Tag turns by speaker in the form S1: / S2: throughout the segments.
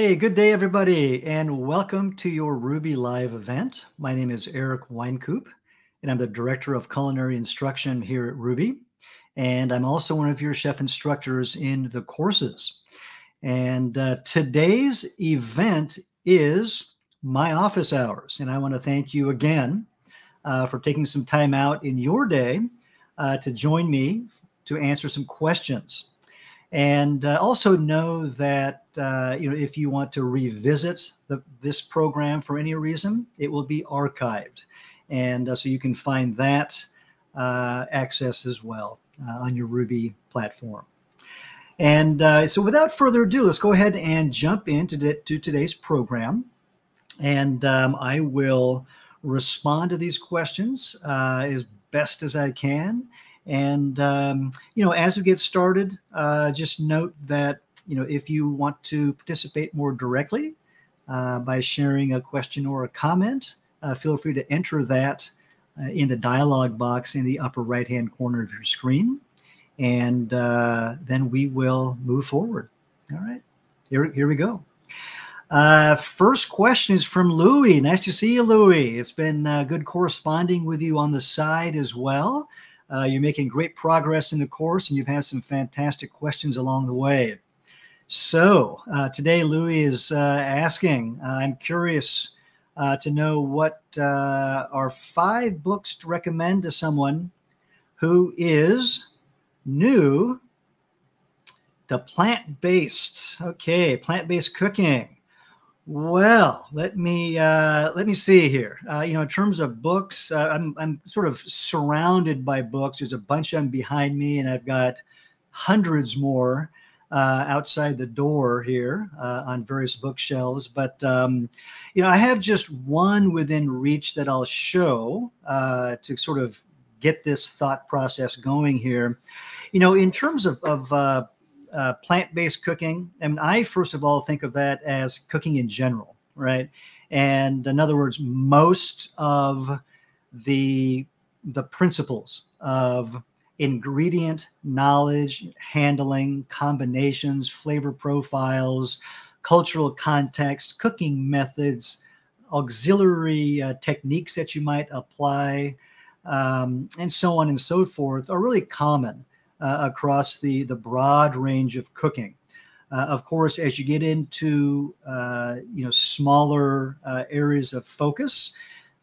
S1: Hey, good day, everybody, and welcome to your Rouxbe Live event. My name is Eric Wynkoop, and I'm the Director of Culinary Instruction here at Rouxbe. And I'm also one of your chef instructors in the courses. And uh, today's event is my office hours. And I want to thank you again uh, for taking some time out in your day uh, to join me to answer some questions. And uh, also know that uh, you know if you want to revisit the, this program for any reason, it will be archived, and uh, so you can find that uh, access as well uh, on your Rouxbe platform. And uh, so, without further ado, let's go ahead and jump into to today's program, and um, I will respond to these questions as best as I can and um, you know, as we get started, uh, just note that you know if you want to participate more directly uh, by sharing a question or a comment, uh, feel free to enter that uh, in the dialog box in the upper right-hand corner of your screen, and uh, then we will move forward. All right, here here we go. Uh, first question is from Louie. Nice to see you, Louie. It's been uh, good corresponding with you on the side as well. Uh, you're making great progress in the course, and you've had some fantastic questions along the way. So uh, today, Louis is uh, asking, uh, I'm curious uh, to know what uh, are five books to recommend to someone who is new to plant-based. Okay, plant-based cooking. Well, let me uh, let me see here. Uh, you know, in terms of books, uh, I'm I'm sort of surrounded by books. There's a bunch of them behind me, and I've got hundreds more uh, outside the door here uh, on various bookshelves. But um, you know, I have just one within reach that I'll show uh, to sort of get this thought process going here. You know, in terms of of uh, plant-based cooking, I mean, I first of all think of that as cooking in general, right? And in other words, most of the the principles of ingredient knowledge, handling, combinations, flavor profiles, cultural context, cooking methods, auxiliary uh, techniques that you might apply, um, and so on and so forth are really common across the, the broad range of cooking. Uh, of course, as you get into uh, you know smaller uh, areas of focus,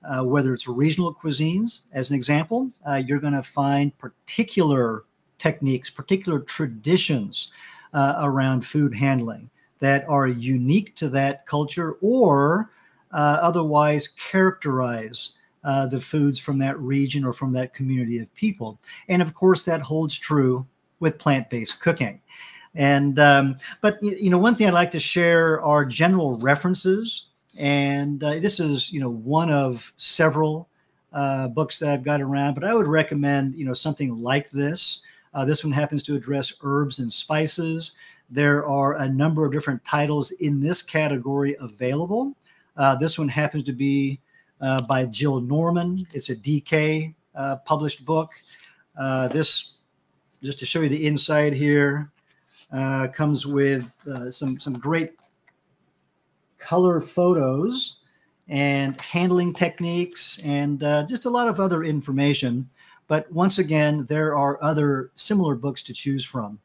S1: uh, whether it's regional cuisines, as an example, uh, you're going to find particular techniques, particular traditions around food handling that are unique to that culture or otherwise characterize uh, the foods from that region or from that community of people. And of course, that holds true with plant-based cooking. And um, but you know, one thing I'd like to share are general references, and uh, this is you know one of several uh, books that I've got around. But I would recommend you know something like this. Uh, this one happens to address herbs and spices. There are a number of different titles in this category available. Uh, this one happens to be uh, by Jill Norman. It's a DK uh, published book. Uh, this, just to show you the inside here, uh, comes with uh, some, some great color photos and handling techniques and just a lot of other information. But once again, there are other similar books to choose from.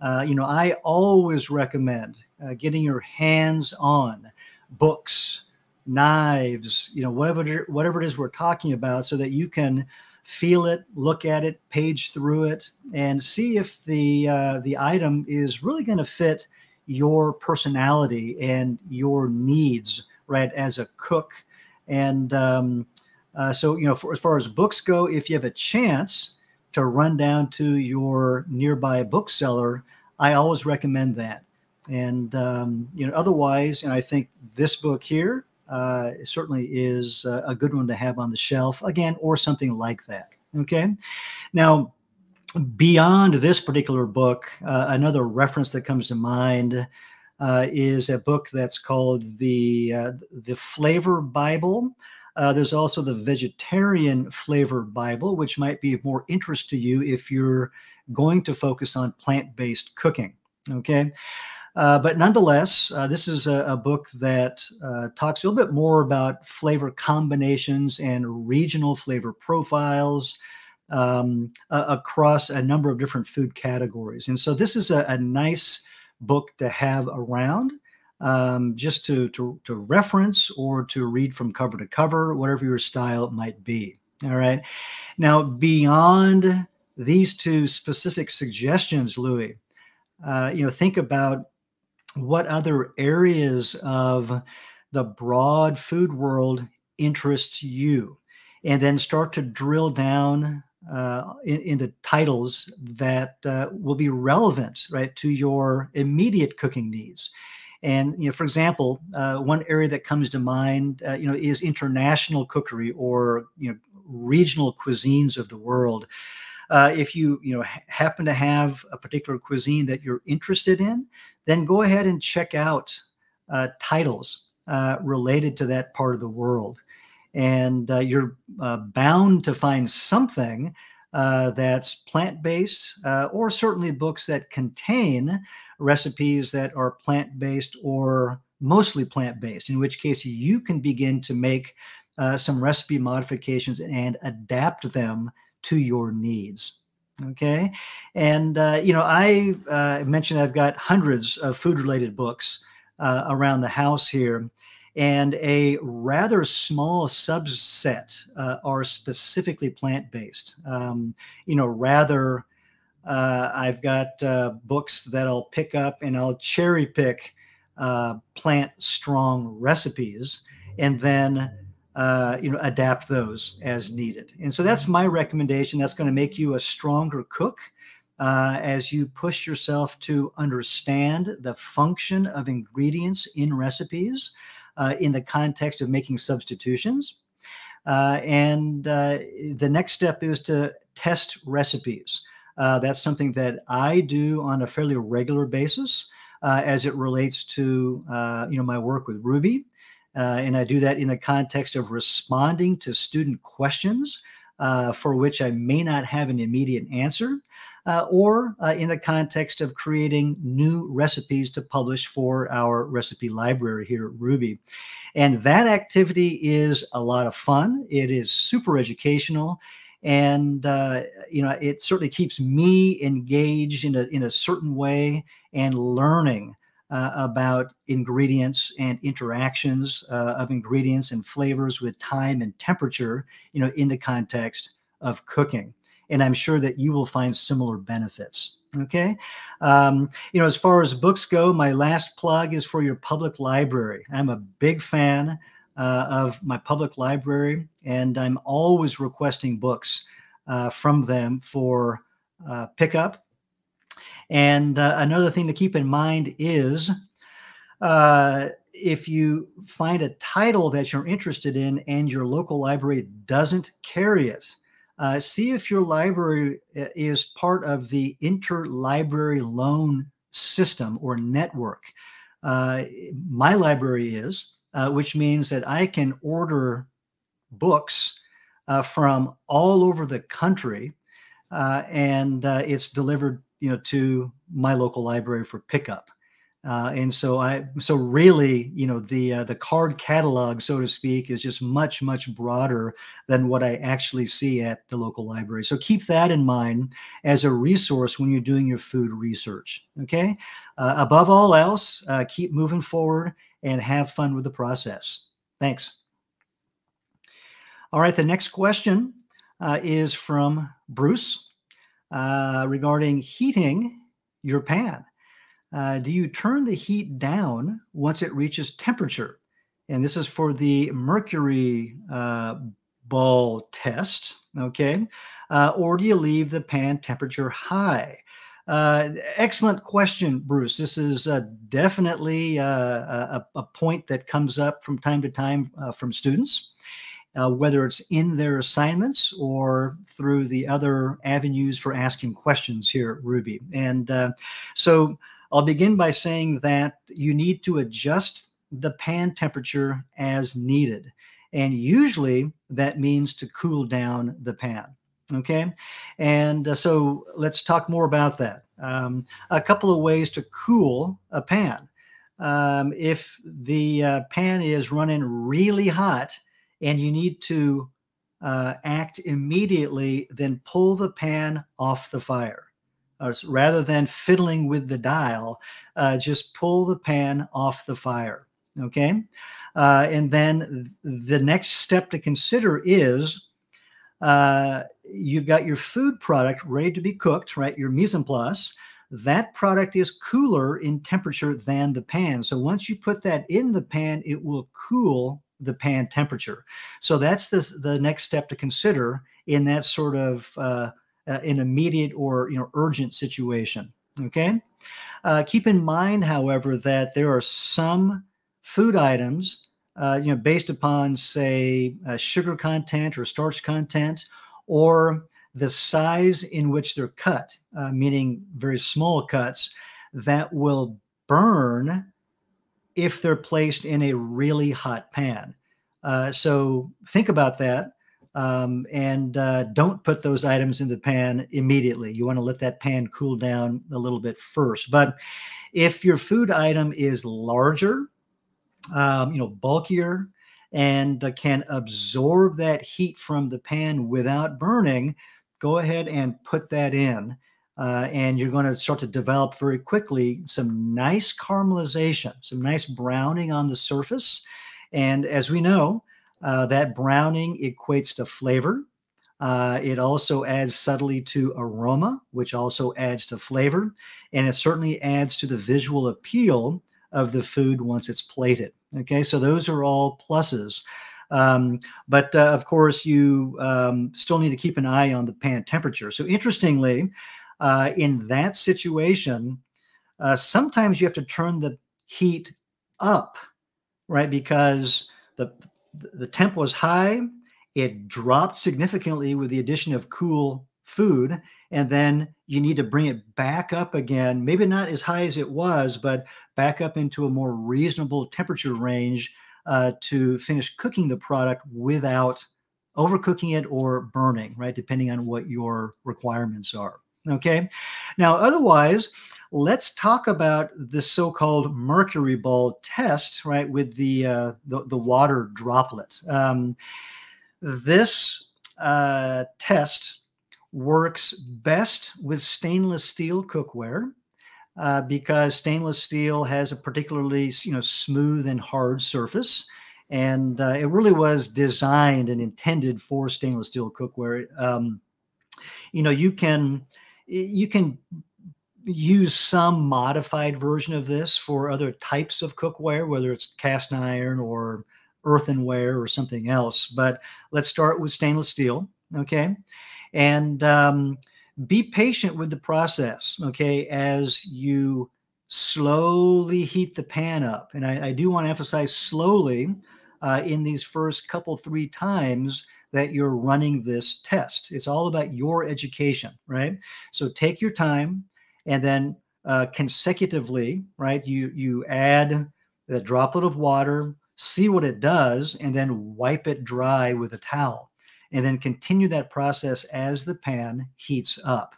S1: Uh, you know, I always recommend uh, getting your hands on books, knives, you know, whatever whatever it is we're talking about, so that you can feel it, look at it, page through it, and see if the uh, the item is really going to fit your personality and your needs, right, as a cook. And um, uh, so, you know, for, as far as books go, if you have a chance to run down to your nearby bookseller, I always recommend that. And um, you know, otherwise, and I think this book here uh, certainly is a good one to have on the shelf again, or something like that. Okay. Now, beyond this particular book, uh, another reference that comes to mind uh, is a book that's called the uh, the Flavor Bible. Uh, there's also the Vegetarian Flavor Bible, which might be of more interest to you if you're going to focus on plant-based cooking. Okay. Uh, but nonetheless, uh, this is a, a book that uh, talks a little bit more about flavor combinations and regional flavor profiles um, across a number of different food categories. And so this is a, a nice book to have around um, just to, to, to reference or to read from cover to cover, whatever your style might be. All right. Now, beyond these two specific suggestions, Louis, uh, you know, think about what other areas of the broad food world interests you, and then start to drill down uh, in, into titles that uh, will be relevant, right, to your immediate cooking needs. And you know, for example, uh, one area that comes to mind, uh, you know, is international cookery or you know regional cuisines of the world. Uh, if you you know happen to have a particular cuisine that you're interested in, then go ahead and check out uh, titles uh, related to that part of the world, and uh, you're uh, bound to find something uh, that's plant-based, or certainly books that contain recipes that are plant-based or mostly plant-based. In which case, you can begin to make some recipe modifications and adapt them to your needs. Okay. And, uh, you know, I uh, mentioned I've got hundreds of food related books uh, around the house here, and a rather small subset uh, are specifically plant based. Um, you know, rather, uh, I've got uh, books that I'll pick up and I'll cherry pick plant strong recipes and then uh, you know, adapt those as needed. And so that's my recommendation. That's going to make you a stronger cook uh, as you push yourself to understand the function of ingredients in recipes uh, in the context of making substitutions. Uh, and uh, the next step is to test recipes. Uh, that's something that I do on a fairly regular basis as it relates to you know my work with Rouxbe. Uh, and I do that in the context of responding to student questions uh, for which I may not have an immediate answer, uh, or uh, in the context of creating new recipes to publish for our recipe library here at Rouxbe. And that activity is a lot of fun. It is super educational. And uh, you know, it certainly keeps me engaged in a in a certain way and learning uh, about ingredients and interactions uh, of ingredients and flavors with time and temperature, you know, in the context of cooking. And I'm sure that you will find similar benefits. Okay. Um, you know, as far as books go, my last plug is for your public library. I'm a big fan uh, of my public library, and I'm always requesting books uh, from them for uh, pickup and uh, another thing to keep in mind is uh, if you find a title that you're interested in and your local library doesn't carry it, uh, see if your library uh, is part of the interlibrary loan system or network. Uh, my library is, uh, which means that I can order books from all over the country and it's delivered you know to my local library for pickup. Uh, and so i so really you know the uh, the card catalog so to speak is just much much broader than what i actually see at the local library. So keep that in mind as a resource when you're doing your food research okay? Uh, above all else uh, keep moving forward and have fun with the process. Thanks. All right the next question uh, is from bruce uh, regarding heating your pan. Uh, do you turn the heat down once it reaches temperature? And this is for the mercury uh, ball test, okay? Uh, or do you leave the pan temperature high? Uh, excellent question, Bruce. This is definitely a, a, point that comes up from time to time from students uh, whether it's in their assignments or through the other avenues for asking questions here at Rouxbe. And uh, so I'll begin by saying that you need to adjust the pan temperature as needed. And usually that means to cool down the pan. Okay. And uh, so let's talk more about that. Um, a couple of ways to cool a pan. Um, if the uh, pan is running really hot and you need to uh, act immediately, then pull the pan off the fire. Rather than fiddling with the dial, uh, just pull the pan off the fire. Okay. Uh, and then the next step to consider is uh, you've got your food product ready to be cooked, right? Your mise en place. That product is cooler in temperature than the pan. So once you put that in the pan, it will cool the pan temperature. So that's the, the next step to consider in that sort of uh, uh, an immediate or you know urgent situation. Okay. Uh, keep in mind, however, that there are some food items uh, you know, based upon, say, uh, sugar content or starch content, or the size in which they're cut, uh, meaning very small cuts, that will burn if they're placed in a really hot pan. Uh, so think about that. Um, and uh, don't put those items in the pan immediately. You want to let that pan cool down a little bit first. But if your food item is larger, um, you know, bulkier and uh, can absorb that heat from the pan without burning, go ahead and put that in. Uh, and you're going to start to develop very quickly some nice caramelization, some nice browning on the surface. And as we know, uh, that browning equates to flavor. Uh, it also adds subtly to aroma, which also adds to flavor. And it certainly adds to the visual appeal of the food once it's plated. Okay, so those are all pluses. Um, but uh, of course, you um, still need to keep an eye on the pan temperature. So, interestingly, uh, in that situation, uh, sometimes you have to turn the heat up, right? Because the the temp was high, it dropped significantly with the addition of cool food, and then you need to bring it back up again, maybe not as high as it was, but back up into a more reasonable temperature range uh, to finish cooking the product without overcooking it or burning, right? Depending on what your requirements are. Okay. Now, otherwise, let's talk about the so-called mercury ball test, right? With the uh, the, the, water droplet. Um, this uh, test works best with stainless steel cookware uh, because stainless steel has a particularly you know smooth and hard surface and uh, it really was designed and intended for stainless steel cookware um, you know you can you can use some modified version of this for other types of cookware whether it's cast iron or earthenware or something else but let's start with stainless steel okay and um, be patient with the process, okay, as you slowly heat the pan up. And I, I do want to emphasize slowly uh, in these first couple, three times that you're running this test. It's all about your education, right? So take your time and then uh, consecutively, right? You you add the droplet of water, see what it does, and then wipe it dry with a towel and then continue that process as the pan heats up.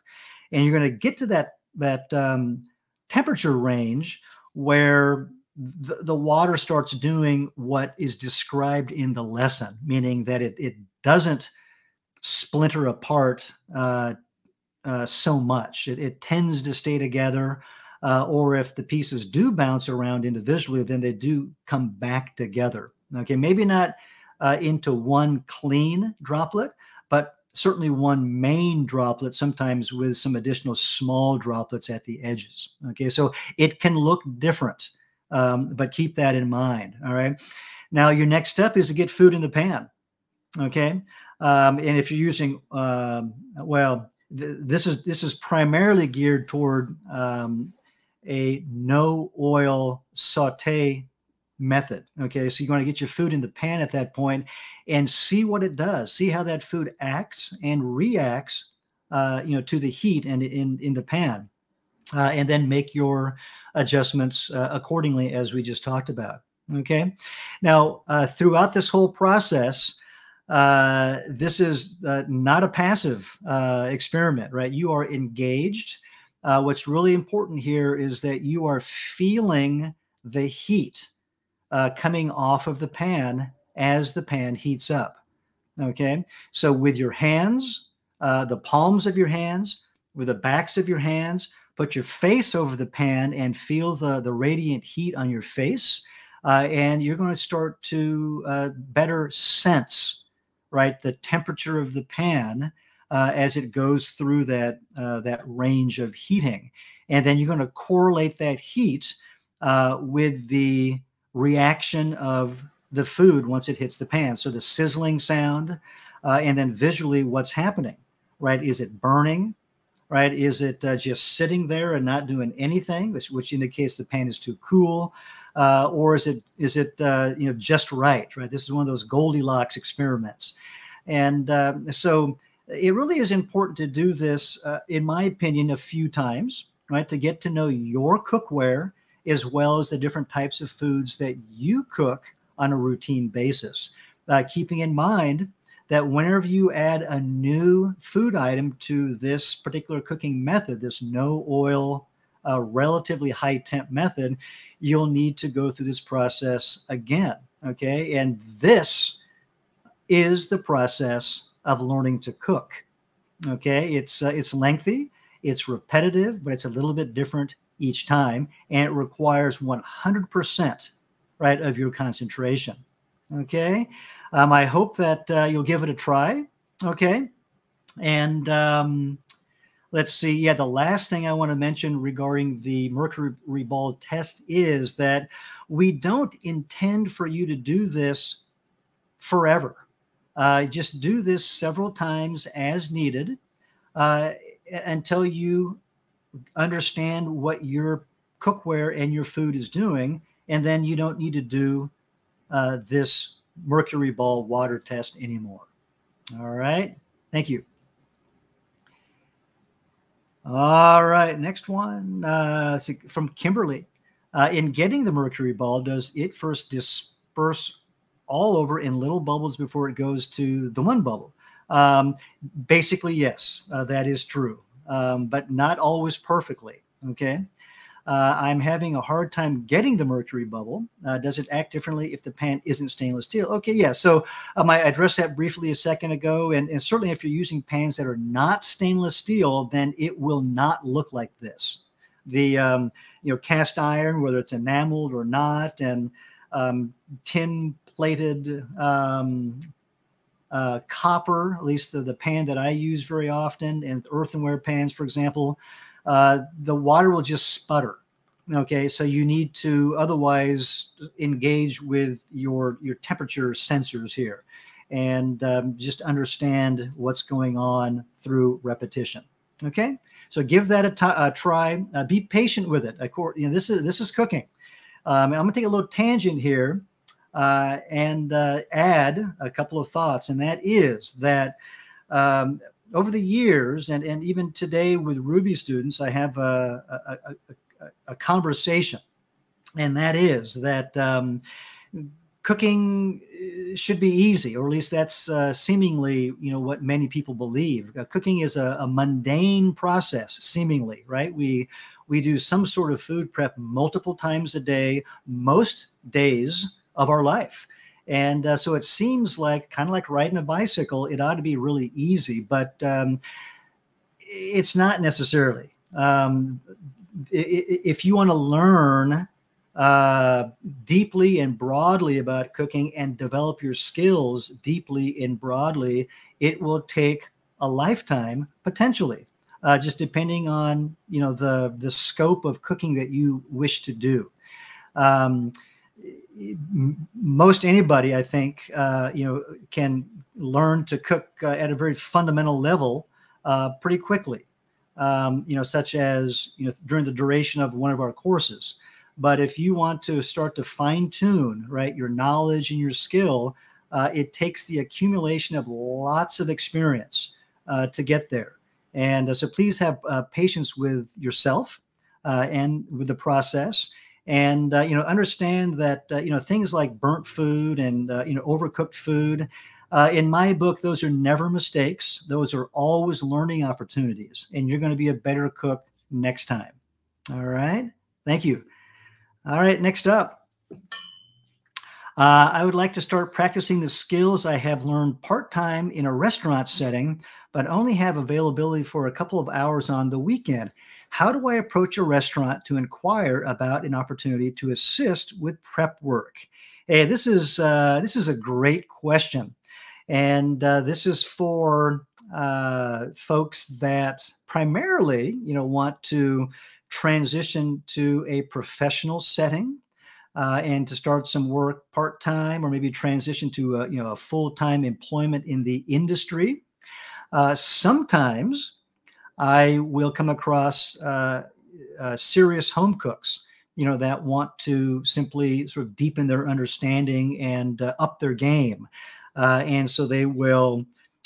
S1: And you're going to get to that that um, temperature range where the, the water starts doing what is described in the lesson, meaning that it, it doesn't splinter apart uh, uh, so much. It, it, tends to stay together. Uh, or if the pieces do bounce around individually, then they do come back together. Okay, maybe not uh, into one clean droplet, but certainly one main droplet, sometimes with some additional small droplets at the edges. Okay, so it can look different, um, but keep that in mind. All right. Now, your next step is to get food in the pan. Okay. Um, and if you're using, um, well, th- this is this is primarily geared toward um, a no oil saute method. Okay, so you're going to get your food in the pan at that point and see what it does. See how that food acts and reacts, uh, you know, to the heat and in in the pan, uh, and then make your adjustments uh, accordingly, as we just talked about. Okay, now uh, throughout this whole process. Uh, this is uh, not a passive uh, experiment, right? You are engaged. Uh, what's really important here is that you are feeling the heat uh, coming off of the pan as the pan heats up. Okay, so with your hands, the palms of your hands, with the backs of your hands, put your face over the pan and feel the, the radiant heat on your face. And you're going to start to better sense, right, the temperature of the pan uh, as it goes through that, uh, that range of heating. And then you're going to correlate that heat uh, with the reaction of the food once it hits the pan. So the sizzling sound, uh, and then visually what's happening, right? Is it burning? Right? Is it uh, just sitting there and not doing anything, which, which indicates the pan is too cool, uh, or is it is it uh, you know just right? Right? This is one of those Goldilocks experiments, and um, so it really is important to do this, uh, in my opinion, a few times, right, to get to know your cookware as well as the different types of foods that you cook on a routine basis. Uh, keeping in mind that whenever you add a new food item to this particular cooking method, this no oil, uh, relatively high temp method, you'll need to go through this process again. Okay. And this is the process of learning to cook. Okay. It's, uh, it's lengthy, it's repetitive, but it's a little bit different each time. And it requires 100% right, of your concentration. Okay. Um, I hope that uh, you'll give it a try. Okay. And um, let's see. Yeah, the last thing I want to mention regarding the mercury ball test is that we don't intend for you to do this forever. Uh, just do this several times as needed uh, until you understand what your cookware and your food is doing and then you don't need to do uh, this mercury ball water test anymore. All right. Thank you. All right. Next one uh, from Kimberly. Uh, in getting the mercury ball, does it first disperse all over in little bubbles before it goes to the one bubble? Um, basically, yes, uh, that is true, um, but not always perfectly. Okay. Uh, I'm having a hard time getting the mercury bubble. Uh, does it act differently if the pan isn't stainless steel? Okay, yeah. So um, I addressed that briefly a second ago. And, and certainly if you're using pans that are not stainless steel, then it will not look like this. The um, you know cast iron, whether it's enameled or not, and um, tin plated um, uh, copper, at least the, the pan that I use very often, and earthenware pans, for example, uh, the water will just sputter. Okay, so you need to otherwise engage with your your temperature sensors here, and um, just understand what's going on through repetition. Okay, so give that a, try. Uh, be patient with it. Of course, you know, this is this is cooking. Um, I'm going to take a little tangent here uh, and uh, add a couple of thoughts, and that is that um, over the years, and, and even today with Rouxbe students, I have a, a, a, a conversation, and that is that um, cooking uh, should be easy, or at least that's uh, seemingly, you know, what many people believe. Uh, cooking is a, a, mundane process, seemingly, right? We we do some sort of food prep multiple times a day, most days of our life. And uh, so it seems like kind of like riding a bicycle, it ought to be really easy, but um, it's not necessarily. Um, if you want to learn uh, deeply and broadly about cooking and develop your skills deeply and broadly, it will take a lifetime potentially, uh, just depending on you know the the scope of cooking that you wish to do. Um, most anybody, I think, uh, you know, can learn to cook uh, at a very fundamental level uh, pretty quickly. Um, you know, such as you know during the duration of one of our courses. But if you want to start to fine tune, right, your knowledge and your skill, uh, it takes the accumulation of lots of experience uh, to get there. And uh, so, please have patience with yourself and with the process and uh, you know understand that uh, you know things like burnt food and uh, you know overcooked food Uh, in my book, those are never mistakes. Those are always learning opportunities, and you're going to be a better cook next time. All right. Thank you. All right. Next up. Uh, I would like to start practicing the skills I have learned part time in a restaurant setting, but only have availability for a couple of hours on the weekend. How do I approach a restaurant to inquire about an opportunity to assist with prep work? Hey, this is uh, this is a great question, and uh, this is for uh, folks that primarily, you know, want to transition to a professional setting uh, and to start some work part time, or maybe transition to a, you know a full time employment in the industry. Uh, sometimes I will come across uh, uh, serious home cooks, you know, that want to simply sort of deepen their understanding and uh, up their game. Uh, and so they will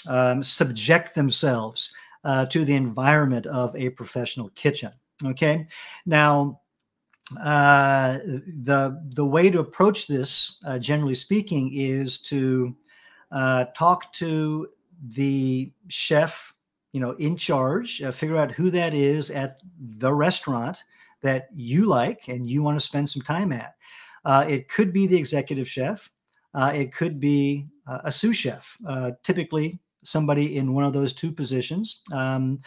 S1: um, subject themselves uh, to the environment of a professional kitchen. Okay. Now, uh, the the way to approach this, generally speaking, is to talk to the chef you know, in charge, uh, figure out who that is at the restaurant that you like and you want to spend some time at. Uh, it could be the executive chef. Uh, it could be uh, a sous chef, uh, typically somebody in one of those two positions. Um,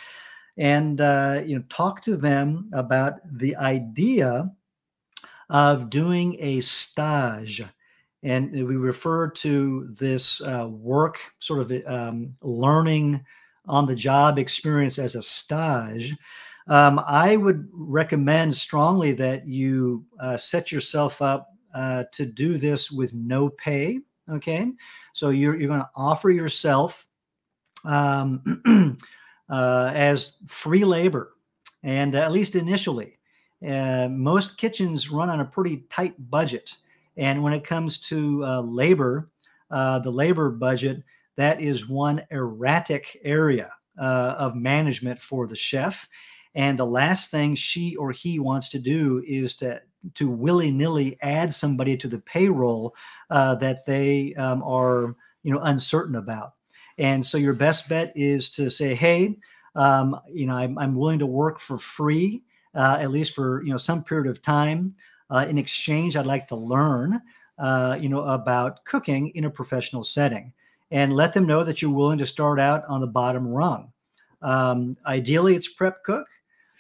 S1: and uh, you know, talk to them about the idea of doing a stage. And we refer to this work sort of um, learning on the job experience as a stage, um, I would recommend strongly that you uh, set yourself up uh, to do this with no pay. Okay. So you're, you're going to offer yourself um, uh, as free labor. And at least initially, most kitchens run on a pretty tight budget. And when it comes to uh, labor, uh, the labor budget, that is one erratic area uh, of management for the chef. And the last thing she or he wants to do is to to willy nilly add somebody to the payroll uh, that they um, are you know uncertain about. And so your best bet is to say, hey, um, you know, I'm, I'm, willing to work for free, uh, at least for you know some period of time. Uh, in exchange, I'd like to learn, uh, you know, about cooking in a professional setting and let them know that you're willing to start out on the bottom rung. Um, ideally, it's prep cook,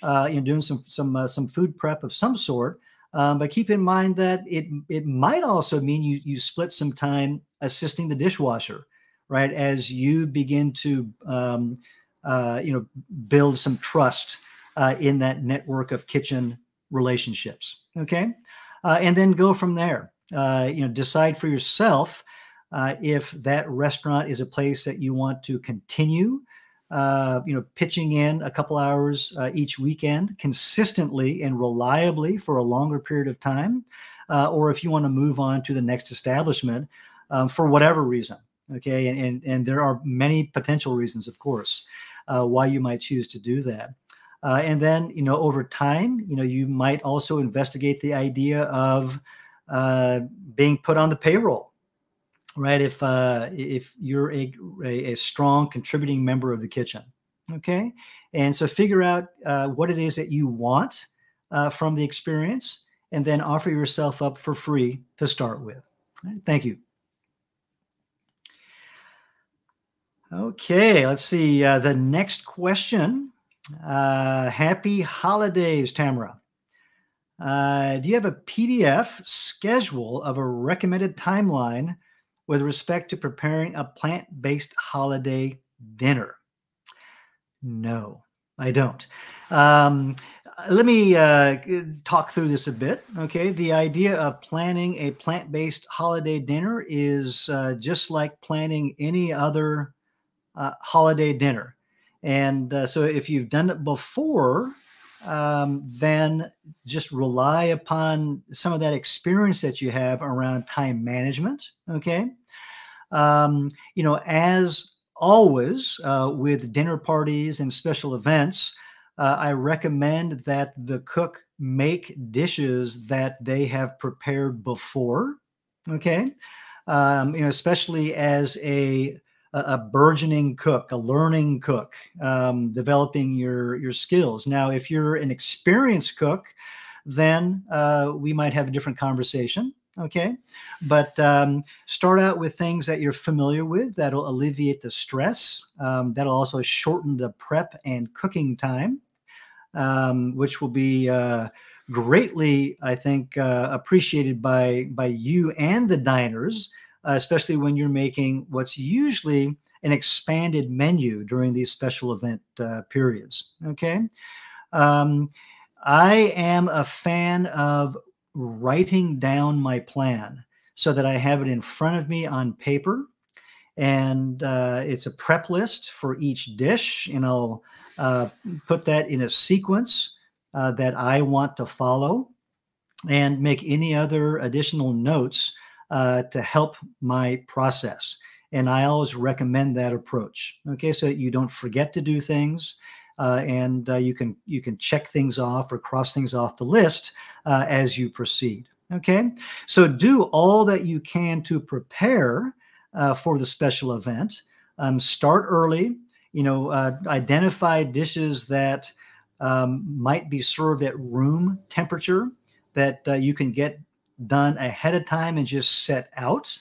S1: uh, you know, doing some some uh, some food prep of some sort. Um, but keep in mind that it it might also mean you you split some time assisting the dishwasher, right? As you begin to um, uh, you know build some trust uh, in that network of kitchen relationships. Okay, uh, and then go from there. Uh, you know, decide for yourself uh, if that restaurant is a place that you want to continue, uh, you know, pitching in a couple hours uh, each weekend consistently and reliably for a longer period of time, uh, or if you want to move on to the next establishment um, for whatever reason. Okay, and, and and there are many potential reasons, of course, uh, why you might choose to do that. And then, you know, over time, you know, you might also investigate the idea of being put on the payroll right? If uh, if you're a, a, a, strong contributing member of the kitchen, okay, and so figure out uh, what it is that you want uh, from the experience, and then offer yourself up for free to start with. Right? Thank you. Okay, let's see uh, the next question. Uh, happy holidays, Tamara. Uh, do you have a PDF schedule of a recommended timeline with respect to preparing a plant based holiday dinner? No, I don't. Um, let me uh, talk through this a bit. Okay. The idea of planning a plant based holiday dinner is uh, just like planning any other uh, holiday dinner. And uh, so if you've done it before, um, then just rely upon some of that experience that you have around time management. Okay. Um, you know, as always uh, with dinner parties and special events, uh, I recommend that the cook make dishes that they have prepared before. Okay. um, you know, especially as a a burgeoning cook, a learning cook, um, developing your your skills. Now, if you're an experienced cook, then uh, we might have a different conversation. Okay, but um, start out with things that you're familiar with that'll alleviate the stress. Um, that'll also shorten the prep and cooking time, um, which will be uh, greatly, I think, uh, appreciated by by you and the diners uh, especially when you're making what's usually an expanded menu during these special event uh, periods. Okay. Um, I am a fan of writing down my plan so that I have it in front of me on paper. And uh, it's a prep list for each dish, and I'll uh, put that in a sequence uh, that I want to follow and make any other additional notes uh, to help my process. And I always recommend that approach. Okay, so you don't forget to do things, uh, and uh, you can you can check things off or cross things off the list uh, as you proceed. Okay, so do all that you can to prepare uh, for the special event. Um, start early. You know, uh, identify dishes that um, might be served at room temperature that uh, you can get done ahead of time and just set out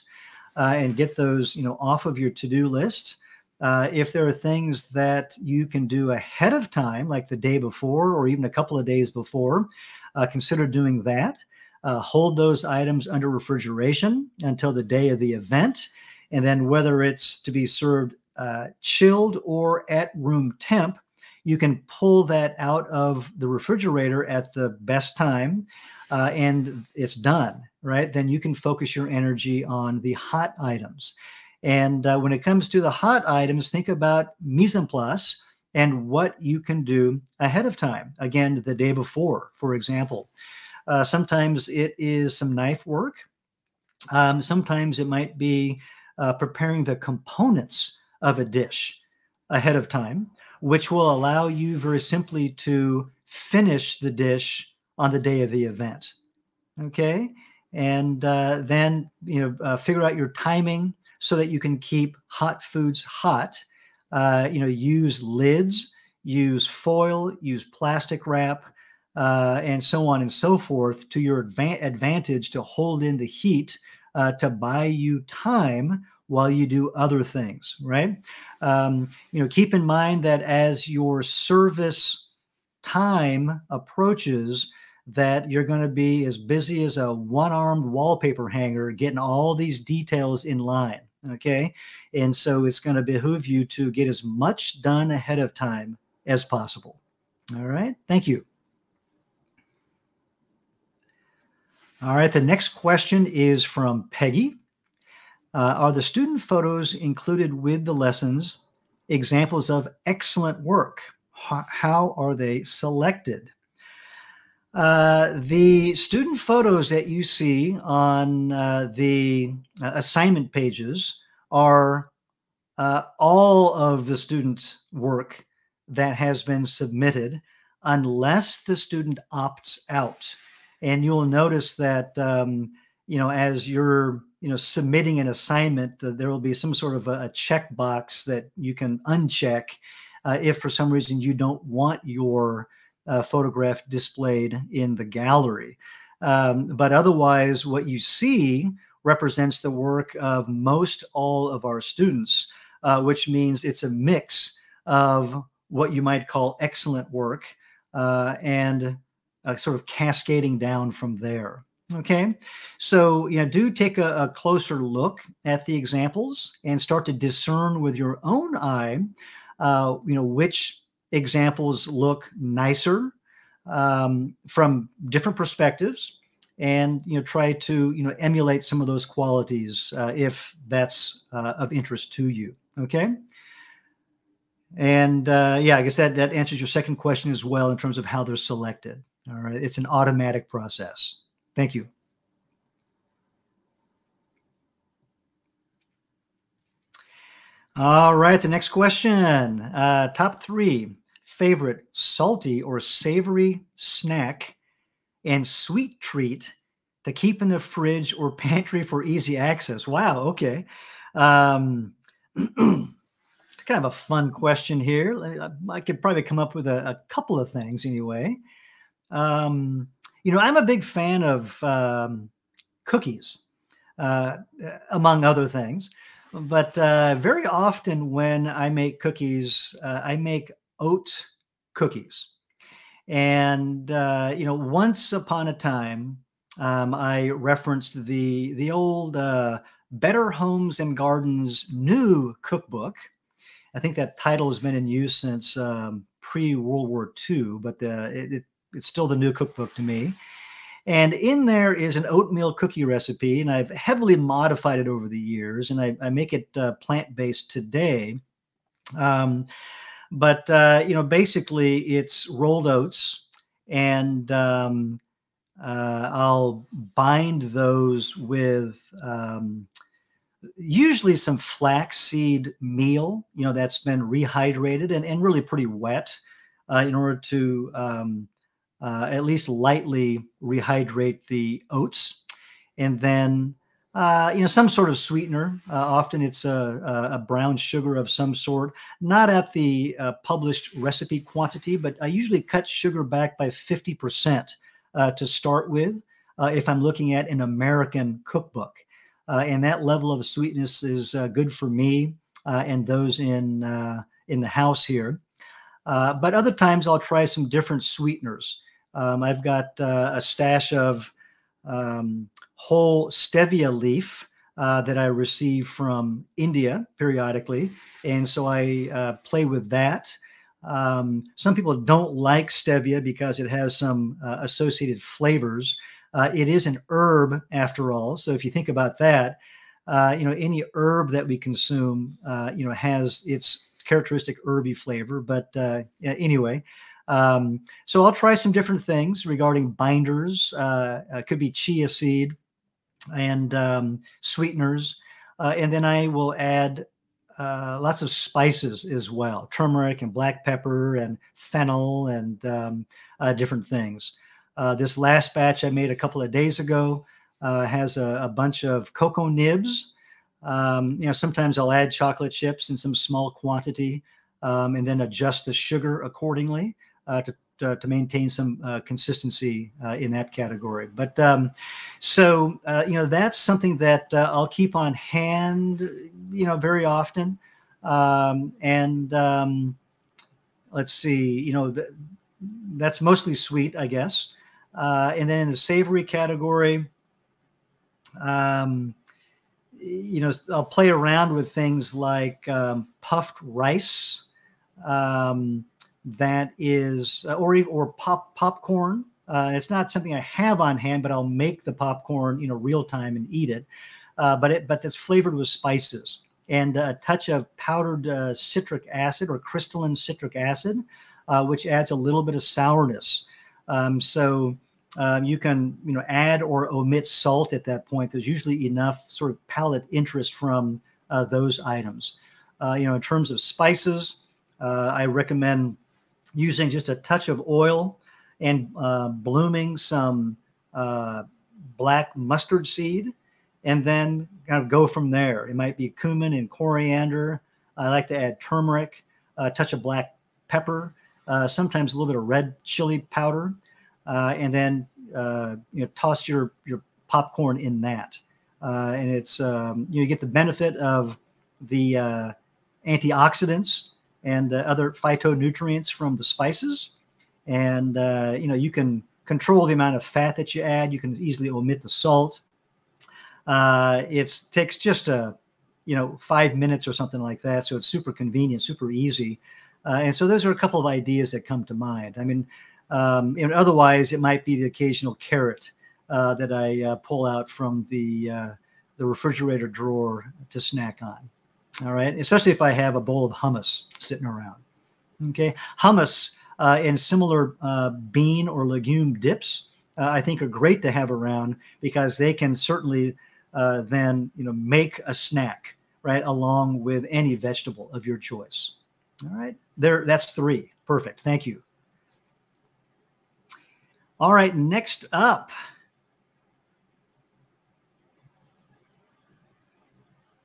S1: uh, and get those you know off of your to-do list. Uh, if there are things that you can do ahead of time like the day before or even a couple of days before uh, consider doing that. Uh, hold those items under refrigeration until the day of the event and then whether it's to be served uh, chilled or at room temp you can pull that out of the refrigerator at the best time uh, and it's done, right? Then you can focus your energy on the hot items. And uh, when it comes to the hot items, think about mise en place and what you can do ahead of time. Again, the day before, for example. Uh, sometimes it is some knife work. Um, sometimes it might be uh, preparing the components of a dish ahead of time, which will allow you very simply to finish the dish on the day of the event. Okay. And uh, then, you know, uh, figure out your timing so that you can keep hot foods hot. Uh, you know, use lids, use foil, use plastic wrap, uh, and so on and so forth to your adva- advantage to hold in the heat uh, to buy you time while you do other things, right? Um, you know, keep in mind that as your service time approaches, that you're going to be as busy as a one armed wallpaper hanger getting all these details in line. Okay. And so it's going to behoove you to get as much done ahead of time as possible. All right. Thank you. All right. The next question is from Peggy. Uh, are the student photos included with the lessons examples of excellent work? How, how are they selected? Uh, the student photos that you see on uh, the uh, assignment pages are uh, all of the student work that has been submitted unless the student opts out. And you'll notice that, um, you know, as you're, you know, submitting an assignment, uh, there will be some sort of a, a checkbox that you can uncheck if for some reason you don't want your uh, photograph displayed in the gallery. Um, but otherwise, what you see represents the work of most all of our students, uh, which means it's a mix of what you might call excellent work uh, and sort of cascading down from there. Okay, so you know, do take a, a, closer look at the examples and start to discern with your own eye, uh, you know, which examples look nicer um, from different perspectives and you know try to you know emulate some of those qualities uh, if that's uh, of interest to you okay? And uh, yeah i guess that that answers your second question as well in terms of how they're selected all right? It's an automatic process. Thank you. All right the next question uh, top three favorite salty or savory snack and sweet treat to keep in the fridge or pantry for easy access? Wow. Okay. Um, it's kind of a fun question here. I could probably come up with a, a couple of things anyway. Um, you know, I'm a big fan of um, cookies, uh, among other things. But uh, very often when I make cookies, uh, I make oat cookies. And, uh, you know, once upon a time, um, I referenced the, the old uh, Better Homes and Gardens new cookbook. I think that title has been in use since um, pre World War II, but the, it, it, it's still the new cookbook to me. And in there is an oatmeal cookie recipe, and I've heavily modified it over the years, and I, I make it uh, plant based today. Um, but uh, you know, basically, it's rolled oats, and um, uh, I'll bind those with um, usually some flaxseed meal. You know, that's been rehydrated and, and really pretty wet uh, in order to um, uh, at least lightly rehydrate the oats, and then uh, you know some sort of sweetener. Uh, often it's a, a, brown sugar of some sort, not at the uh, published recipe quantity, but I usually cut sugar back by fifty percent uh, to start with. Uh, if I'm looking at an American cookbook, and that level of sweetness is good for me and those in in the house here. but other times I'll try some different sweeteners. Um, I've got a stash of um, whole stevia leaf uh, that I receive from India periodically. And so I uh, play with that. Um, some people don't like stevia because it has some uh, associated flavors. Uh, it is an herb after all. So if you think about that, uh, you know, any herb that we consume, you know, has its characteristic herby flavor. But anyway, um, so I'll try some different things regarding binders. Uh, uh, could be chia seed and um, sweeteners, uh, and then I will add uh, lots of spices as well: turmeric and black pepper and fennel and um, uh, different things. Uh, this last batch I made a couple of days ago has a, a, bunch of cocoa nibs. Um, you know, sometimes I'll add chocolate chips in some small quantity. Um, and then adjust the sugar accordingly uh, to, to, to, maintain some uh, consistency uh, in that category. But um, so, uh, you know, that's something that uh, I'll keep on hand, you know, very often. Um, and um, let's see, you know, th- that's mostly sweet, I guess. Uh, and then in the savory category, um, you know, I'll play around with things like um, puffed rice. Um, that is, uh, or or pop popcorn. Uh, it's not something I have on hand, but I'll make the popcorn, you know, real time and eat it. Uh, but it but it's flavored with spices and a touch of powdered uh, citric acid or crystalline citric acid, uh, which adds a little bit of sourness. Um, so um, you can you know add or omit salt at that point. There's usually enough sort of palate interest from uh, those items. you know, in terms of spices, I recommend using just a touch of oil and uh, blooming some uh, black mustard seed, and then kind of go from there. It might be cumin and coriander. I like to add turmeric, a touch of black pepper, uh, sometimes a little bit of red chili powder, uh, and then uh, you know toss your your popcorn in that, uh, and it's um, you, know, you get the benefit of the antioxidants and uh, other phytonutrients from the spices. And uh, you know you can control the amount of fat that you add. You can easily omit the salt. Uh, it takes just a you know five minutes or something like that, so it's super convenient, super easy. Uh, and so those are a couple of ideas that come to mind. I mean, um, and otherwise it might be the occasional carrot uh, that I uh, pull out from the the refrigerator drawer to snack on. All right, especially if I have a bowl of hummus sitting around. Okay, hummus uh, and similar uh, bean or legume dips, uh, I think, are great to have around because they can certainly uh, then you know make a snack right along with any vegetable of your choice. All right, there. That's three. Perfect. Thank you. All right, next up.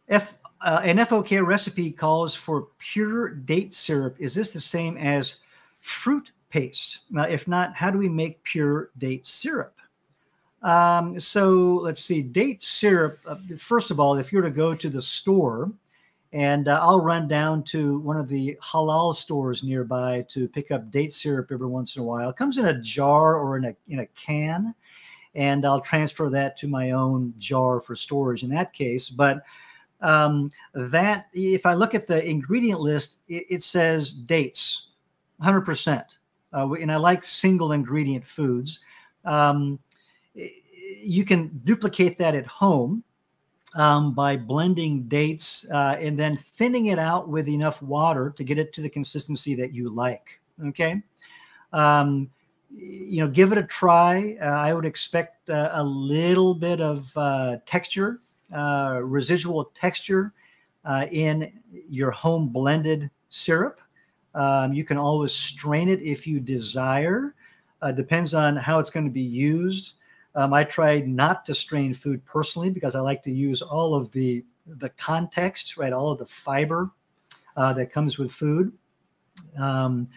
S1: F uh, an FOK recipe calls for pure date syrup. Is this the same as fruit paste? Now, if not, how do we make pure date syrup? Um, so let's see, date syrup. Uh, first of all, if you were to go to the store, and uh, I'll run down to one of the halal stores nearby to pick up date syrup every once in a while. It comes in a jar or in a in a can, and I'll transfer that to my own jar for storage in that case. But um, that if I look at the ingredient list, it, it says dates, 100%. Uh, and I like single ingredient foods. Um, you can duplicate that at home um, by blending dates uh, and then thinning it out with enough water to get it to the consistency that you like. Okay. Um, you know, give it a try. Uh, I would expect uh, a little bit of uh, texture, uh, residual texture uh, in your home blended syrup. Um, you can always strain it if you desire. depends on how it's going to be used. Um, I try not to strain food personally because I like to use all of the the context, right? All of the fiber uh, that comes with food. Um,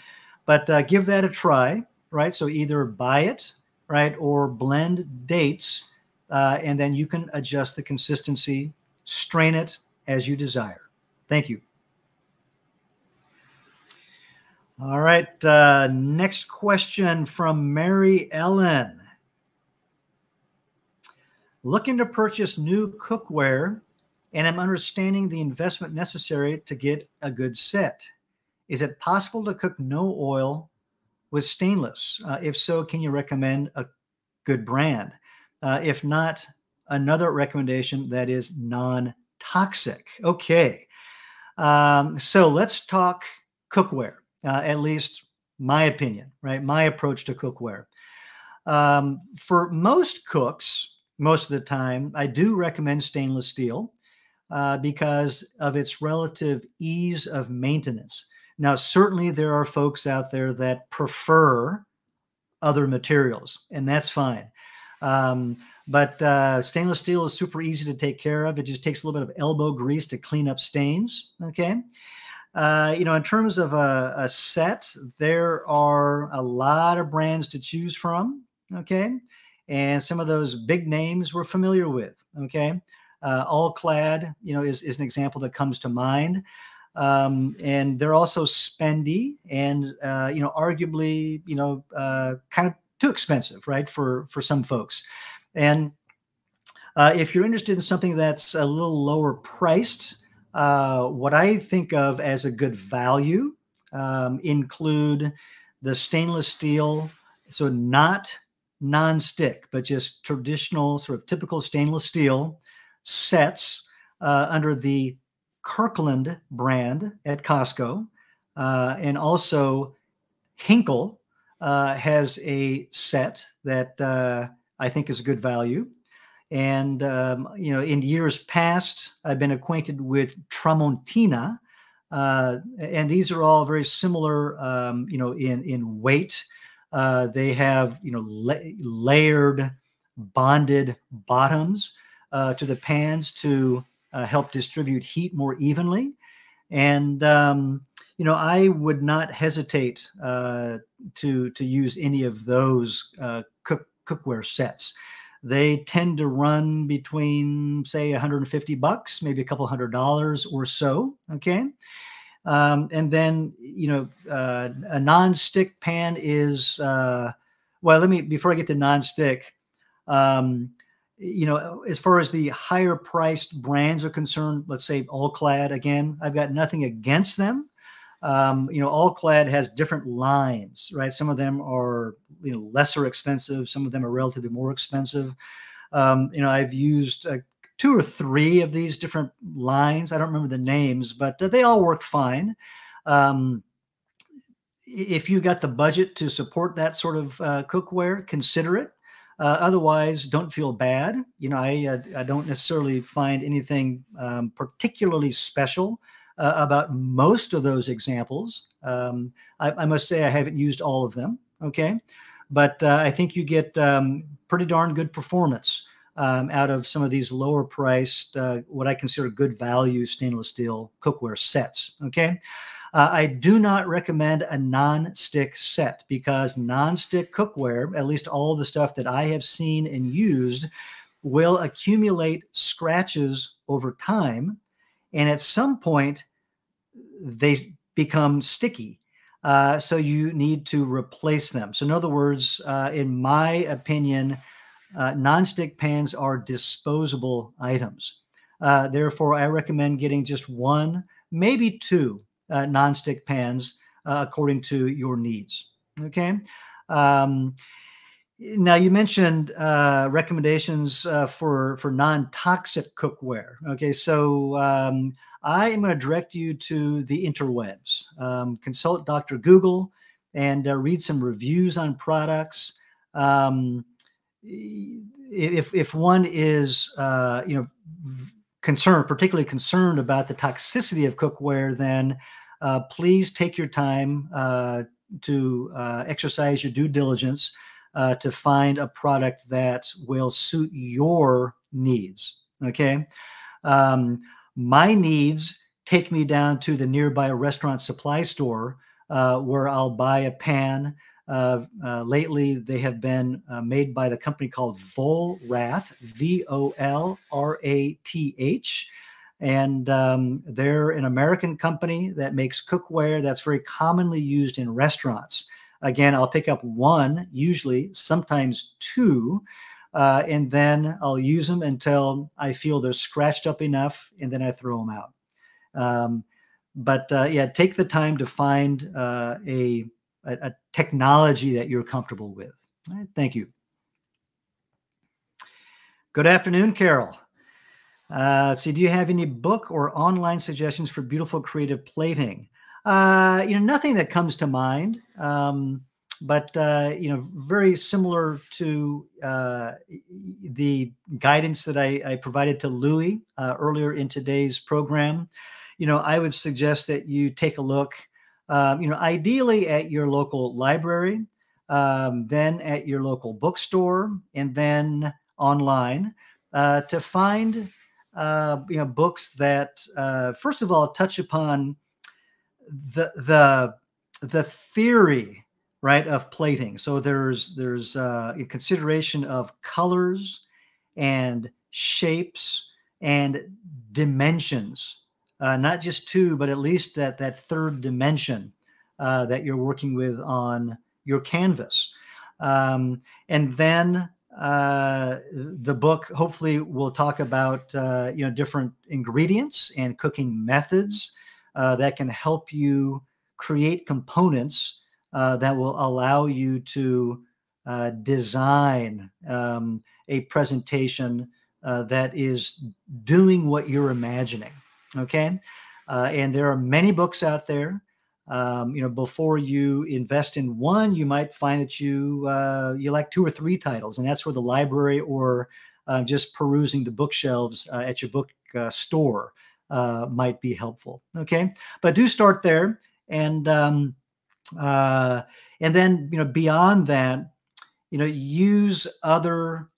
S1: but uh, give that a try, right? So either buy it, right, or blend dates, uh, and then you can adjust the consistency, strain it as you desire. Thank you. All right. Uh, next question from Mary Ellen looking to purchase new cookware and I'm understanding the investment necessary to get a good set. Is it possible to cook no oil with stainless? Uh, if so, can you recommend a good brand? Uh, if not, another recommendation that is non toxic. Okay. Um, so let's talk cookware, uh, at least my opinion, right? My approach to cookware. Um, for most cooks, most of the time. I do recommend stainless steel uh, because of its relative ease of maintenance. Now, certainly there are folks out there that prefer other materials, and that's fine. Um, but uh, stainless steel is super easy to take care of. It just takes a little bit of elbow grease to clean up stains. Okay. Uh, you know, in terms of a, a, set, there are a lot of brands to choose from. Okay and some of those big names we're familiar with. Okay, uh, All Clad, you know, is is an example that comes to mind. Um, and they're also spendy and uh, you know arguably you know uh, kind of too expensive right for for some folks and uh, if you're interested in something that's a little lower priced uh, what i think of as a good value um, include the stainless steel so not non-stick, but just traditional, sort of typical stainless steel sets uh, under the Kirkland brand at Costco. Uh, and also Hinkle uh, has a set that uh, I think is a good value. And, um, you know, in years past, I've been acquainted with Tramontina. Uh, and these are all very similar, um, you know, in, in weight uh, they have you know la- layered bonded bottoms uh, to the pans to uh, help distribute heat more evenly. And um, you know, I would not hesitate uh, to to use any of those uh, cook cookware sets. They tend to run between say 150 bucks, maybe a couple hundred dollars or so. Okay. Um, and then, you know, uh, a non-stick pan is, uh, well, let me, before I get to non-stick, um, you know, as far as the higher priced brands are concerned, let's say All Clad again, I've got nothing against them. Um, you know, All Clad has different lines, right? Some of them are, you know, lesser expensive. Some of them are relatively more expensive. Um, you know, I've used uh, two or three of these different lines. I don't remember the names, but uh, they all work fine. Um, if you got the budget to support that sort of uh, cookware, consider it. Uh, otherwise, don't feel bad. You know, I uh, I don't necessarily find anything um, particularly special uh, about most of those examples. Um, I, I, must say I haven't used all of them. Okay, but uh, I think you get um, pretty darn good performance um, out of some of these lower priced, uh, what I consider good value stainless steel cookware sets. Okay. Uh, I do not recommend a non-stick set because non-stick cookware, at least all the stuff that I have seen and used, will accumulate scratches over time. And at some point, they become sticky. Uh, so you need to replace them. So, in other words, uh, in my opinion, uh, nonstick pans are disposable items. Uh, therefore, I recommend getting just one, maybe two uh, nonstick pans uh, according to your needs. Okay. Um, now you mentioned uh, recommendations uh, for for non-toxic cookware. Okay, so um, I am going to direct you to the interwebs. Um, consult Dr. Google and uh, read some reviews on products. Um, if if one is uh, you know concerned, particularly concerned about the toxicity of cookware, then uh, please take your time uh, to exercise your due diligence uh, to find a product that will suit your needs. Okay. Um, my needs take me down to the nearby restaurant supply store uh, where I'll buy a pan. Uh, uh, lately, they have been uh, made by the company called Volrath, V O L R A T H. And um, they're an American company that makes cookware that's very commonly used in restaurants. Again, I'll pick up one, usually, sometimes two, uh, and then I'll use them until I feel they're scratched up enough, and then I throw them out. Um, but uh, yeah, take the time to find uh, a, a, a, technology that you're comfortable with. thank you. Good afternoon, Carol. Uh, do you have any book or online suggestions for beautiful creative plating? Uh, you know, nothing that comes to mind, um, but uh, you know, very similar to uh, the guidance that I, I provided to Louis uh, earlier in today's program. You know, I would suggest that you take a look. Um, you know, ideally at your local library, um, then at your local bookstore, and then online uh, to find uh, you know books that first of all touch upon the the the theory right of plating. So there's there's uh, a consideration of colors and shapes and dimensions. Uh, not just two but at least that that third dimension uh, that you're working with on your canvas. Um, and then uh, the book hopefully will talk about uh, you know different ingredients and cooking methods uh, that can help you create components uh, that will allow you to uh, design um, a presentation uh, that is doing what you're imagining. Okay. Uh, and there are many books out there. Um, you know, before you invest in one, you might find that you you like two or three titles, and that's where the library or just perusing the bookshelves at your book store uh, might be helpful. Okay, but do start there, and um, uh, and then you know beyond that, you know use other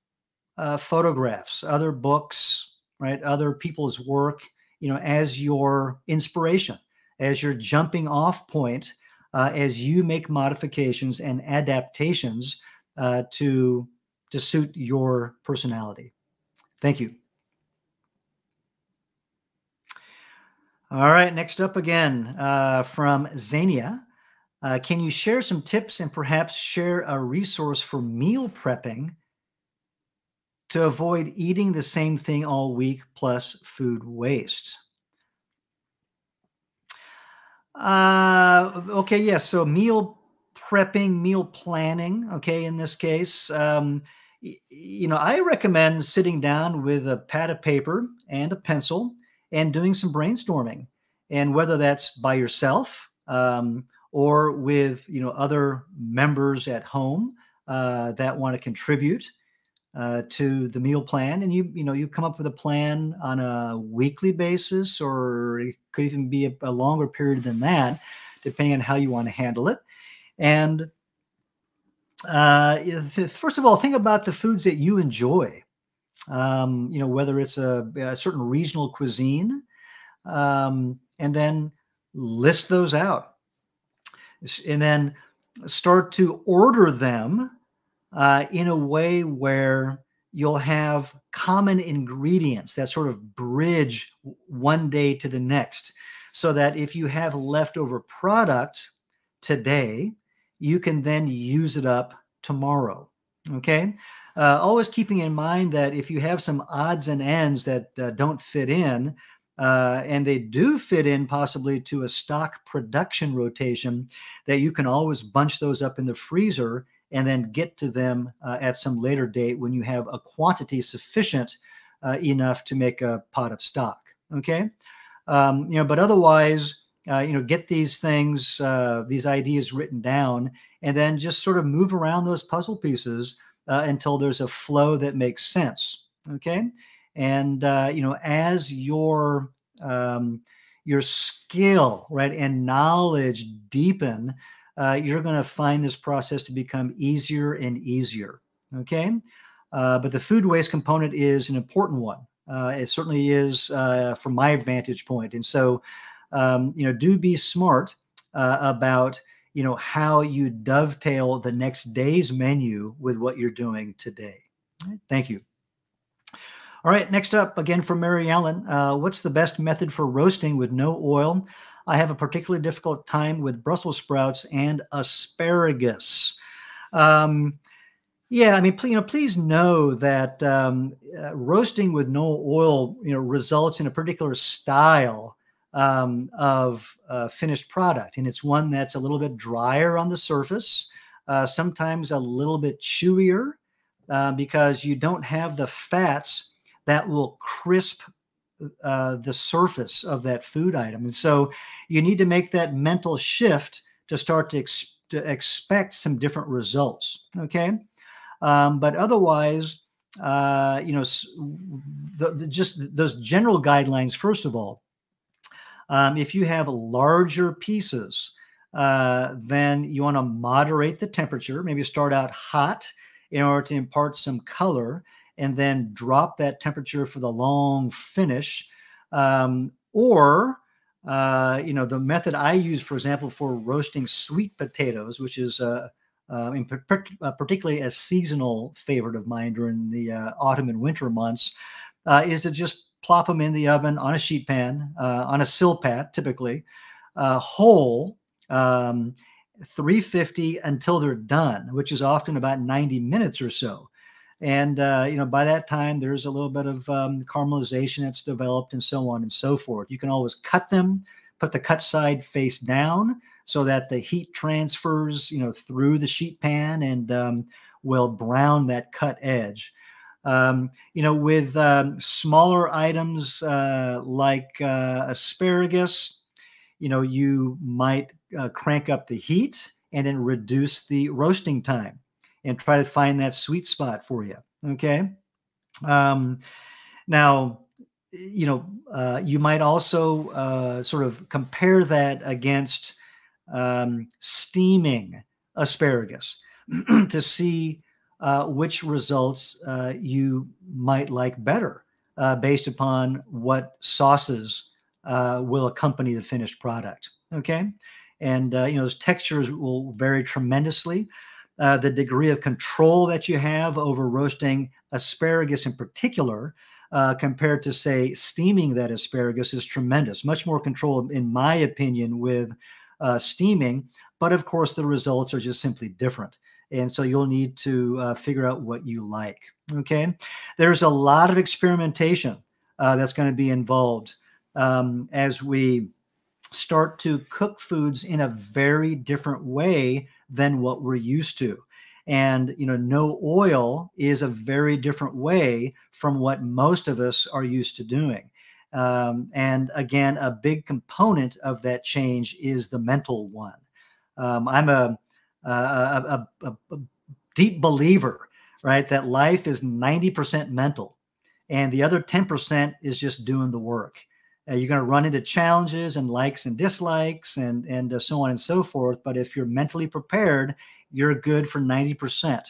S1: uh, photographs, other books, right, other people's work, you know, as your inspiration, as your jumping off point, uh, as you make modifications and adaptations uh, to to suit your personality. Thank you. All right, next up again uh, from Zania. Uh, can you share some tips and perhaps share a resource for meal prepping to avoid eating the same thing all week plus food waste? Uh, okay, yes. Yeah, so meal prepping, meal planning. Okay, in this case, um, you know, I recommend sitting down with a pad of paper and a pencil and doing some brainstorming. And whether that's by yourself um, or with you know other members at home uh, that want to contribute uh, to the meal plan, and you you know you come up with a plan on a weekly basis, or it could even be a, a longer period than that, depending on how you want to handle it. And uh, first of all, think about the foods that you enjoy um, you know, whether it's a, a certain regional cuisine, um, and then list those out. And then start to order them uh, in a way where you'll have common ingredients that sort of bridge one day to the next. So that if you have leftover product today, you can then use it up tomorrow. Okay. Uh, always keeping in mind that if you have some odds and ends that uh, don't fit in, uh, and they do fit in possibly to a stock production rotation, that you can always bunch those up in the freezer and then get to them uh, at some later date when you have a quantity sufficient uh, enough to make a pot of stock. Okay. Um, you know, but otherwise, uh, you know, get these things, uh, these ideas written down, and then just sort of move around those puzzle pieces uh, until there's a flow that makes sense. Okay, and uh, you know, as your um, your skill, right, and knowledge deepen, uh, you're going to find this process to become easier and easier. Okay, uh, but the food waste component is an important one. it certainly is from my vantage point, and so um, you know, do be smart uh, about you know how you dovetail the next day's menu with what you're doing today. Thank you. All right, next up again from Mary Ellen. Uh, what's the best method for roasting with no oil? I have a particularly difficult time with Brussels sprouts and asparagus. Um, yeah, I mean, please, you know, please know that um, uh, roasting with no oil, you know, results in a particular style um, of uh, finished product. And it's one that's a little bit drier on the surface, uh, sometimes a little bit chewier uh, because you don't have the fats that will crisp uh, the surface of that food item. And so you need to make that mental shift to start to, ex- to expect some different results. Okay. Um, but otherwise, uh, you know, the, the, just those general guidelines, first of all, um, if you have larger pieces, uh, then you want to moderate the temperature. Maybe start out hot in order to impart some color, and then drop that temperature for the long finish. Um, or uh, you know the method I use, for example, for roasting sweet potatoes, which is uh, uh, in uh, particularly a seasonal favorite of mine during the uh, autumn and winter months, uh, is to just plop them in the oven on a sheet pan, uh, on a Silpat typically, uh, whole, um, 350 until they're done, which is often about 90 minutes or so. And uh, you know, by that time, there's a little bit of um, caramelization that's developed, and so on and so forth. You can always cut them, put the cut side face down, so that the heat transfers, you know, through the sheet pan and um, will brown that cut edge. Um, you know, with um, smaller items uh, like uh, asparagus, you know, you might uh, crank up the heat and then reduce the roasting time and try to find that sweet spot for you. Okay. Um, now, you know, uh, you might also uh, sort of compare that against um, steaming asparagus to see uh, which results uh, you might like better uh, based upon what sauces uh, will accompany the finished product. Okay. And, uh, you know, those textures will vary tremendously. The degree of control that you have over roasting asparagus in particular, compared to, say, steaming that asparagus is tremendous. Much more control, in my opinion, with steaming. But of course, the results are just simply different. And so you'll need to uh, figure out what you like. Okay. There's a lot of experimentation uh, that's going to be involved um, as we start to cook foods in a very different way than what we're used to. And, you know, no oil is a very different way from what most of us are used to doing. Um, and again, a big component of that change is the mental one. Um, I'm a a, a, a, deep believer, right, that life is 90% mental and the other 10% is just doing the work. Uh, you're going to run into challenges and likes and dislikes and, and uh, so on and so forth. But if you're mentally prepared, you're good for 90%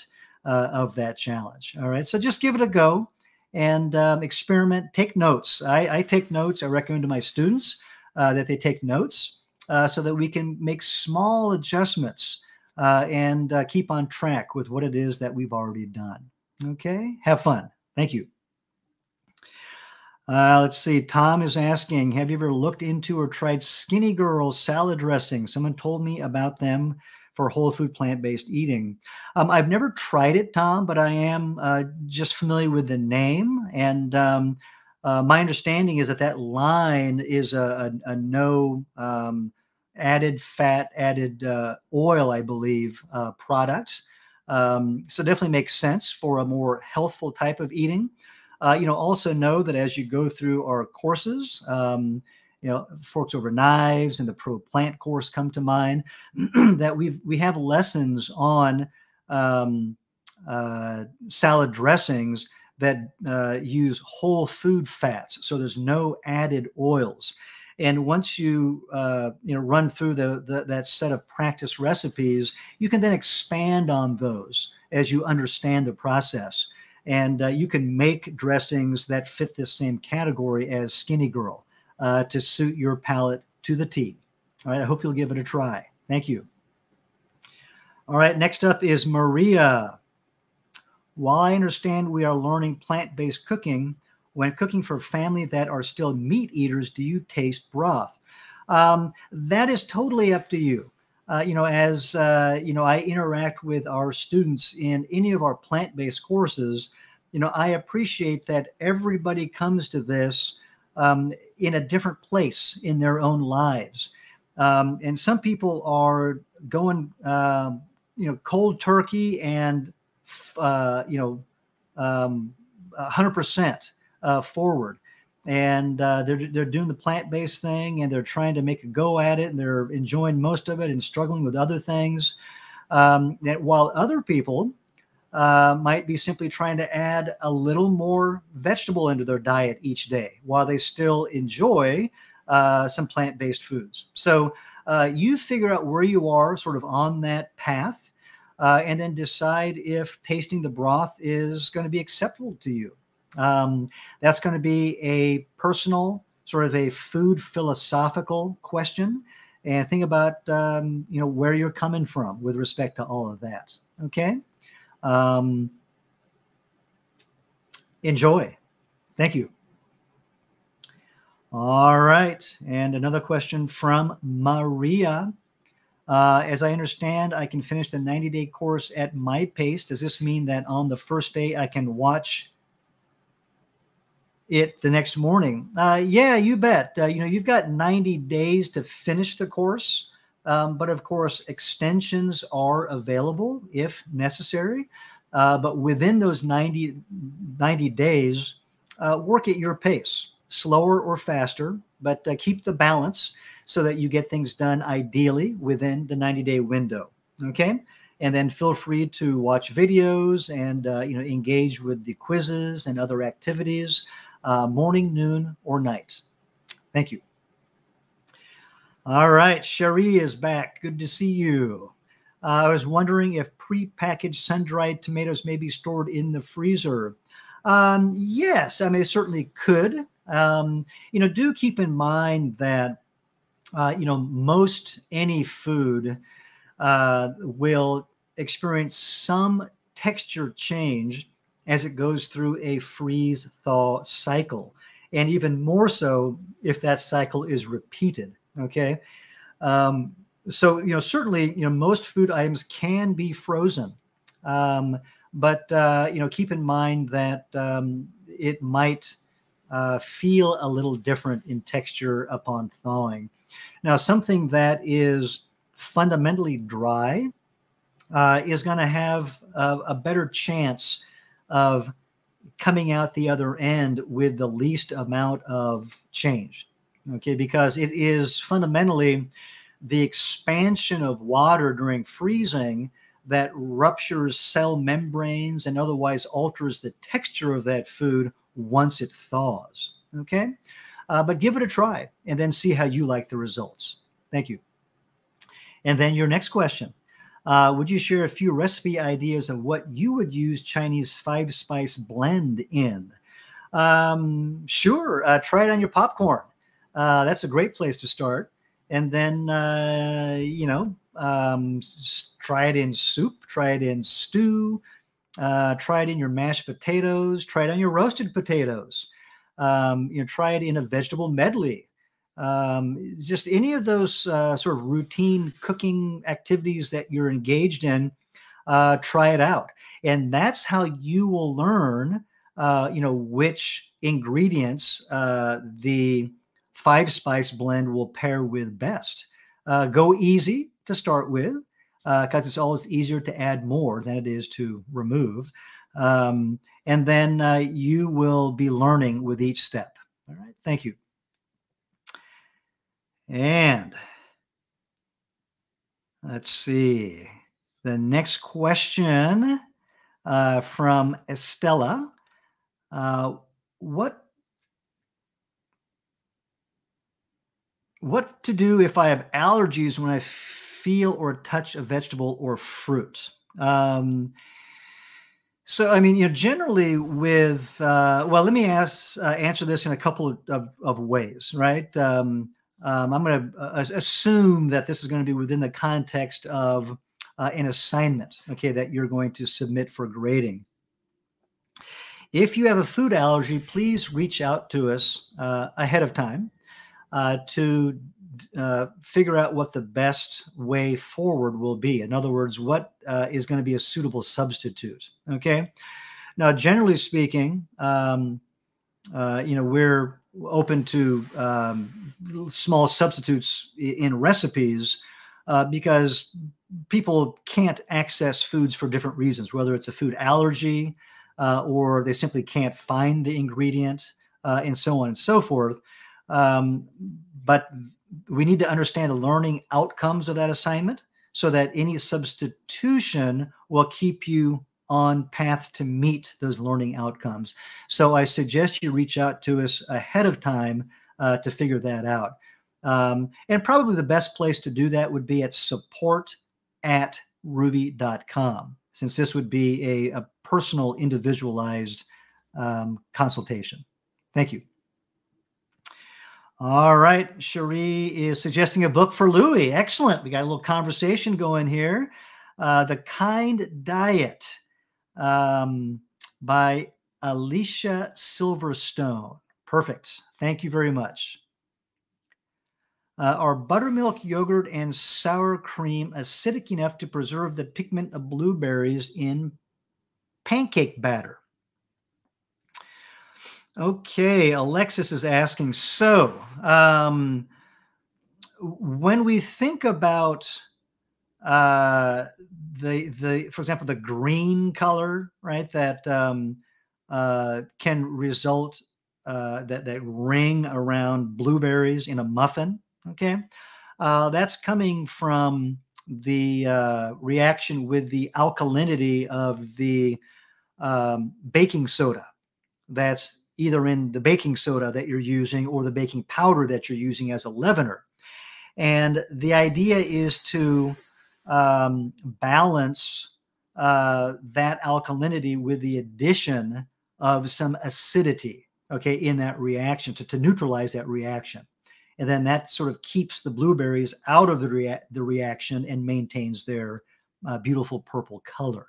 S1: uh, of that challenge. All right. So just give it a go and um, experiment. Take notes. I, I, take notes. I recommend to my students uh, that they take notes uh, so that we can make small adjustments uh, and uh, keep on track with what it is that we've already done. Okay, have fun. Thank you. Uh, let's see. Tom is asking Have you ever looked into or tried Skinny Girl salad dressing? Someone told me about them for whole food plant based eating. Um, I've never tried it, Tom, but I am uh, just familiar with the name. And um, uh, my understanding is that that line is a, a, a no um, added fat, added uh, oil, I believe, uh, product. Um, so definitely makes sense for a more healthful type of eating. Uh, you know, also know that as you go through our courses, um, you know, Forks Over Knives and the Pro Plant course come to mind, that we we have lessons on um, uh, salad dressings that uh, use whole food fats, so there's no added oils. And once you uh, you know run through the, the, that set of practice recipes, you can then expand on those as you understand the process. And uh, you can make dressings that fit this same category as Skinny Girl uh, to suit your palate to the T. All right, I hope you'll give it a try. Thank you. All right, next up is Maria. While I understand we are learning plant based cooking, when cooking for family that are still meat eaters, do you taste broth? Um, that is totally up to you. Uh, you know, as uh, you know, I interact with our students in any of our plant-based courses. You know, I appreciate that everybody comes to this um, in a different place in their own lives, um, and some people are going, uh, you know, cold turkey and uh, you know, um, 100% uh, forward and uh, they're they're doing the plant based thing and they're trying to make a go at it and they're enjoying most of it and struggling with other things. Um, that while other people uh, might be simply trying to add a little more vegetable into their diet each day while they still enjoy uh, some plant based foods. So uh, you figure out where you are sort of on that path. Uh, and then decide if tasting the broth is going to be acceptable to you. Um, that's going to be a personal, sort of a food philosophical question, and think about um, you know where you're coming from with respect to all of that. Okay. Um, enjoy. Thank you. All right. And another question from Maria. Uh, as I understand, I can finish the 90 day course at my pace. Does this mean that on the first day I can watch it the next morning. Uh, yeah, you bet. Uh, you know, you've got 90 days to finish the course, um, but of course, extensions are available if necessary. Uh, but within those 90, 90 days, uh, work at your pace, slower or faster, but uh, keep the balance so that you get things done ideally within the 90 day window. Okay. And then feel free to watch videos and uh, you know engage with the quizzes and other activities uh, morning, noon, or night. Thank you. All right, Cherie is back. Good to see you. Uh, I was wondering if pre-packaged sun-dried tomatoes may be stored in the freezer. Um, yes, I mean, they certainly could. Um, you know, do keep in mind that, uh, you know, most any food uh, will experience some texture change as it goes through a freeze thaw cycle. And even more so if that cycle is repeated. Okay. Um, so, you know, certainly, you know, most food items can be frozen. Um, but, uh, you know, keep in mind that um, it might uh, feel a little different in texture upon thawing. Now, something that is fundamentally dry uh, is going to have a, a, better chance of coming out the other end with the least amount of change. Okay, because it is fundamentally the expansion of water during freezing that ruptures cell membranes and otherwise alters the texture of that food once it thaws. Okay, uh, but give it a try and then see how you like the results. Thank you. And then your next question uh, would you share a few recipe ideas of what you would use Chinese five spice blend in? Um, sure, uh, try it on your popcorn. Uh, that's a great place to start. And then, uh, you know, um, try it in soup, try it in stew, uh, try it in your mashed potatoes, try it on your roasted potatoes. Um, you know, try it in a vegetable medley. Um, just any of those uh, sort of routine cooking activities that you're engaged in, uh, try it out, and that's how you will learn. Uh, you know which ingredients uh, the five spice blend will pair with best. Uh, go easy to start with because uh, it's always easier to add more than it is to remove. Um, and then you will be learning with each step. All right, thank you. And let's see. The next question uh, from Estella. Uh, what what to do if I have allergies when I feel or touch a vegetable or fruit? Um, so, I mean, you know, generally with, uh, well, let me ask, uh, answer this in a couple of, of, of ways, right? Um, um, I'm going to uh, assume that this is going to be within the context of uh, an assignment, okay, that you're going to submit for grading. If you have a food allergy, please reach out to us uh, ahead of time uh, to uh, figure out what the best way forward will be. In other words, what uh, is going to be a suitable substitute. Okay. Now, generally speaking, um, you know, we're open to um, small substitutes in recipes uh, because people can't access foods for different reasons, whether it's a food allergy uh, or they simply can't find the ingredient, uh, and so on and so forth. Um, but we need to understand the learning outcomes of that assignment so that any substitution will keep you on path to meet those learning outcomes. So I suggest you reach out to us ahead of time uh, to figure that out. Um, and probably the best place to do that would be at support at rouxbe.com, since this would be a, a personal, individualized um, consultation. Thank you. All right. Cherie is suggesting a book for Louie. Excellent. We got a little conversation going here. Uh, the Kind Diet um, by Alicia Silverstone. Perfect. Thank you very much. Uh, are buttermilk, yogurt, and sour cream acidic enough to preserve the pigment of blueberries in pancake batter? Okay, Alexis is asking. So, um, when we think about uh, the the, for example, the green color, right, that um, uh, can result uh, that that ring around blueberries in a muffin. Okay, uh, that's coming from the uh, reaction with the alkalinity of the um, baking soda that's either in the baking soda that you're using or the baking powder that you're using as a leavener. And the idea is to um, balance uh, that alkalinity with the addition of some acidity, okay, in that reaction to, to neutralize that reaction. And then that sort of keeps the blueberries out of the, rea- the reaction and maintains their uh, beautiful purple color.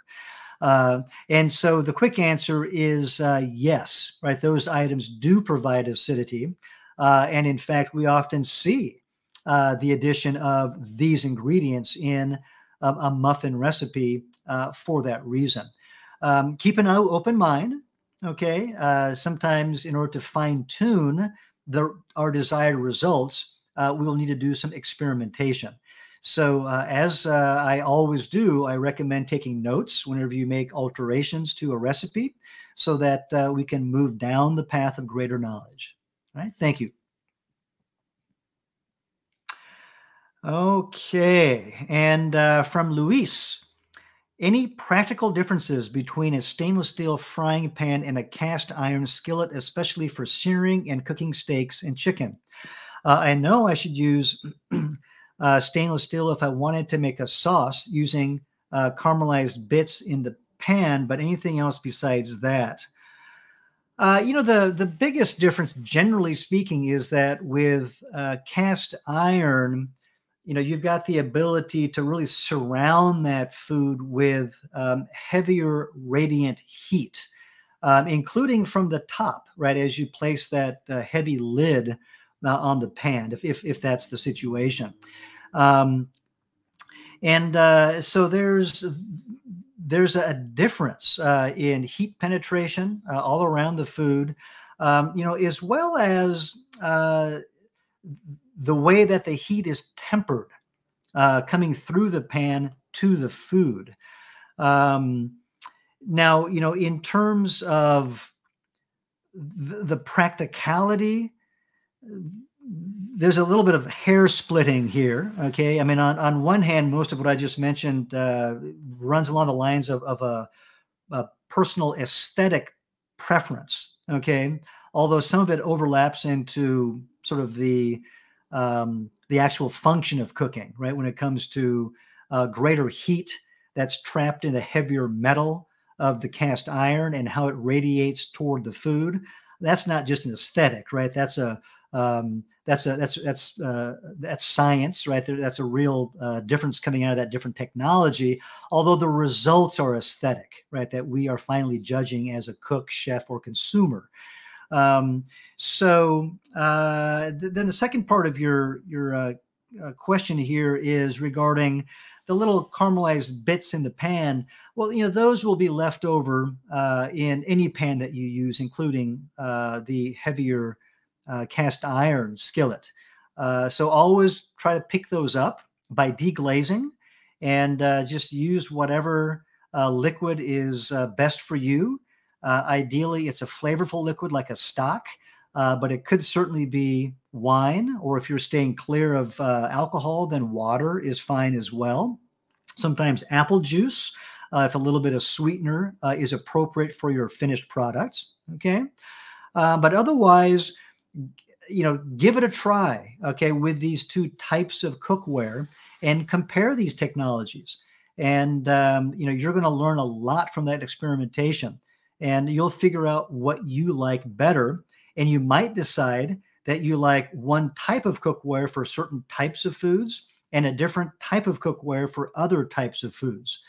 S1: Uh, and so the quick answer is uh, yes, right? Those items do provide acidity. Uh, and in fact, we often see uh, the addition of these ingredients in a, a muffin recipe uh, for that reason. Um, keep an open mind, okay? Uh, sometimes, in order to fine tune the, our desired results, we will need to do some experimentation. So, uh, as uh, I always do, I recommend taking notes whenever you make alterations to a recipe so that uh, we can move down the path of greater knowledge. All right, thank you. Okay, and uh, from Luis, any practical differences between a stainless steel frying pan and a cast iron skillet, especially for searing and cooking steaks and chicken? Uh, I know I should use uh, stainless steel if I wanted to make a sauce using uh, caramelized bits in the pan, but anything else besides that. Uh, you know, the the biggest difference, generally speaking, is that with uh, cast iron, you know, you've got the ability to really surround that food with um, heavier radiant heat, um, including from the top, right? As you place that uh, heavy lid uh, on the pan, if, if if that's the situation. Um, and uh, so there's there's a difference uh, in heat penetration uh, all around the food, um, you know, as well as uh, the way that the heat is tempered uh, coming through the pan to the food. Um, now, you know, in terms of the, the practicality, there's a little bit of hair splitting here. Okay, I mean, on, on one hand, most of what I just mentioned uh, runs along the lines of, of a, a, personal aesthetic preference. Okay, although some of it overlaps into sort of the um, the actual function of cooking, right? When it comes to uh, greater heat that's trapped in the heavier metal of the cast iron and how it radiates toward the food. That's not just an aesthetic, right? That's a um, that's a that's that's uh, that's science, right? There, that's a real uh, difference coming out of that different technology. Although the results are aesthetic, right? That we are finally judging as a cook, chef, or consumer. Um, so uh, th- then the second part of your your uh, uh, question here is regarding the little caramelized bits in the pan. Well, you know those will be left over uh, in any pan that you use, including the heavier uh, cast iron skillet. Uh, so always try to pick those up by deglazing and uh, just use whatever uh, liquid is uh, best for you. Uh, ideally, it's a flavorful liquid like a stock, uh, but it could certainly be wine, or if you're staying clear of uh, alcohol, then water is fine as well. Sometimes apple juice, uh, if a little bit of sweetener is appropriate for your finished product. Okay. but otherwise, you know, give it a try, okay, with these two types of cookware and compare these technologies. And, um, you know, you're going to learn a lot from that experimentation and you'll figure out what you like better. And you might decide that you like one type of cookware for certain types of foods and a different type of cookware for other types of foods.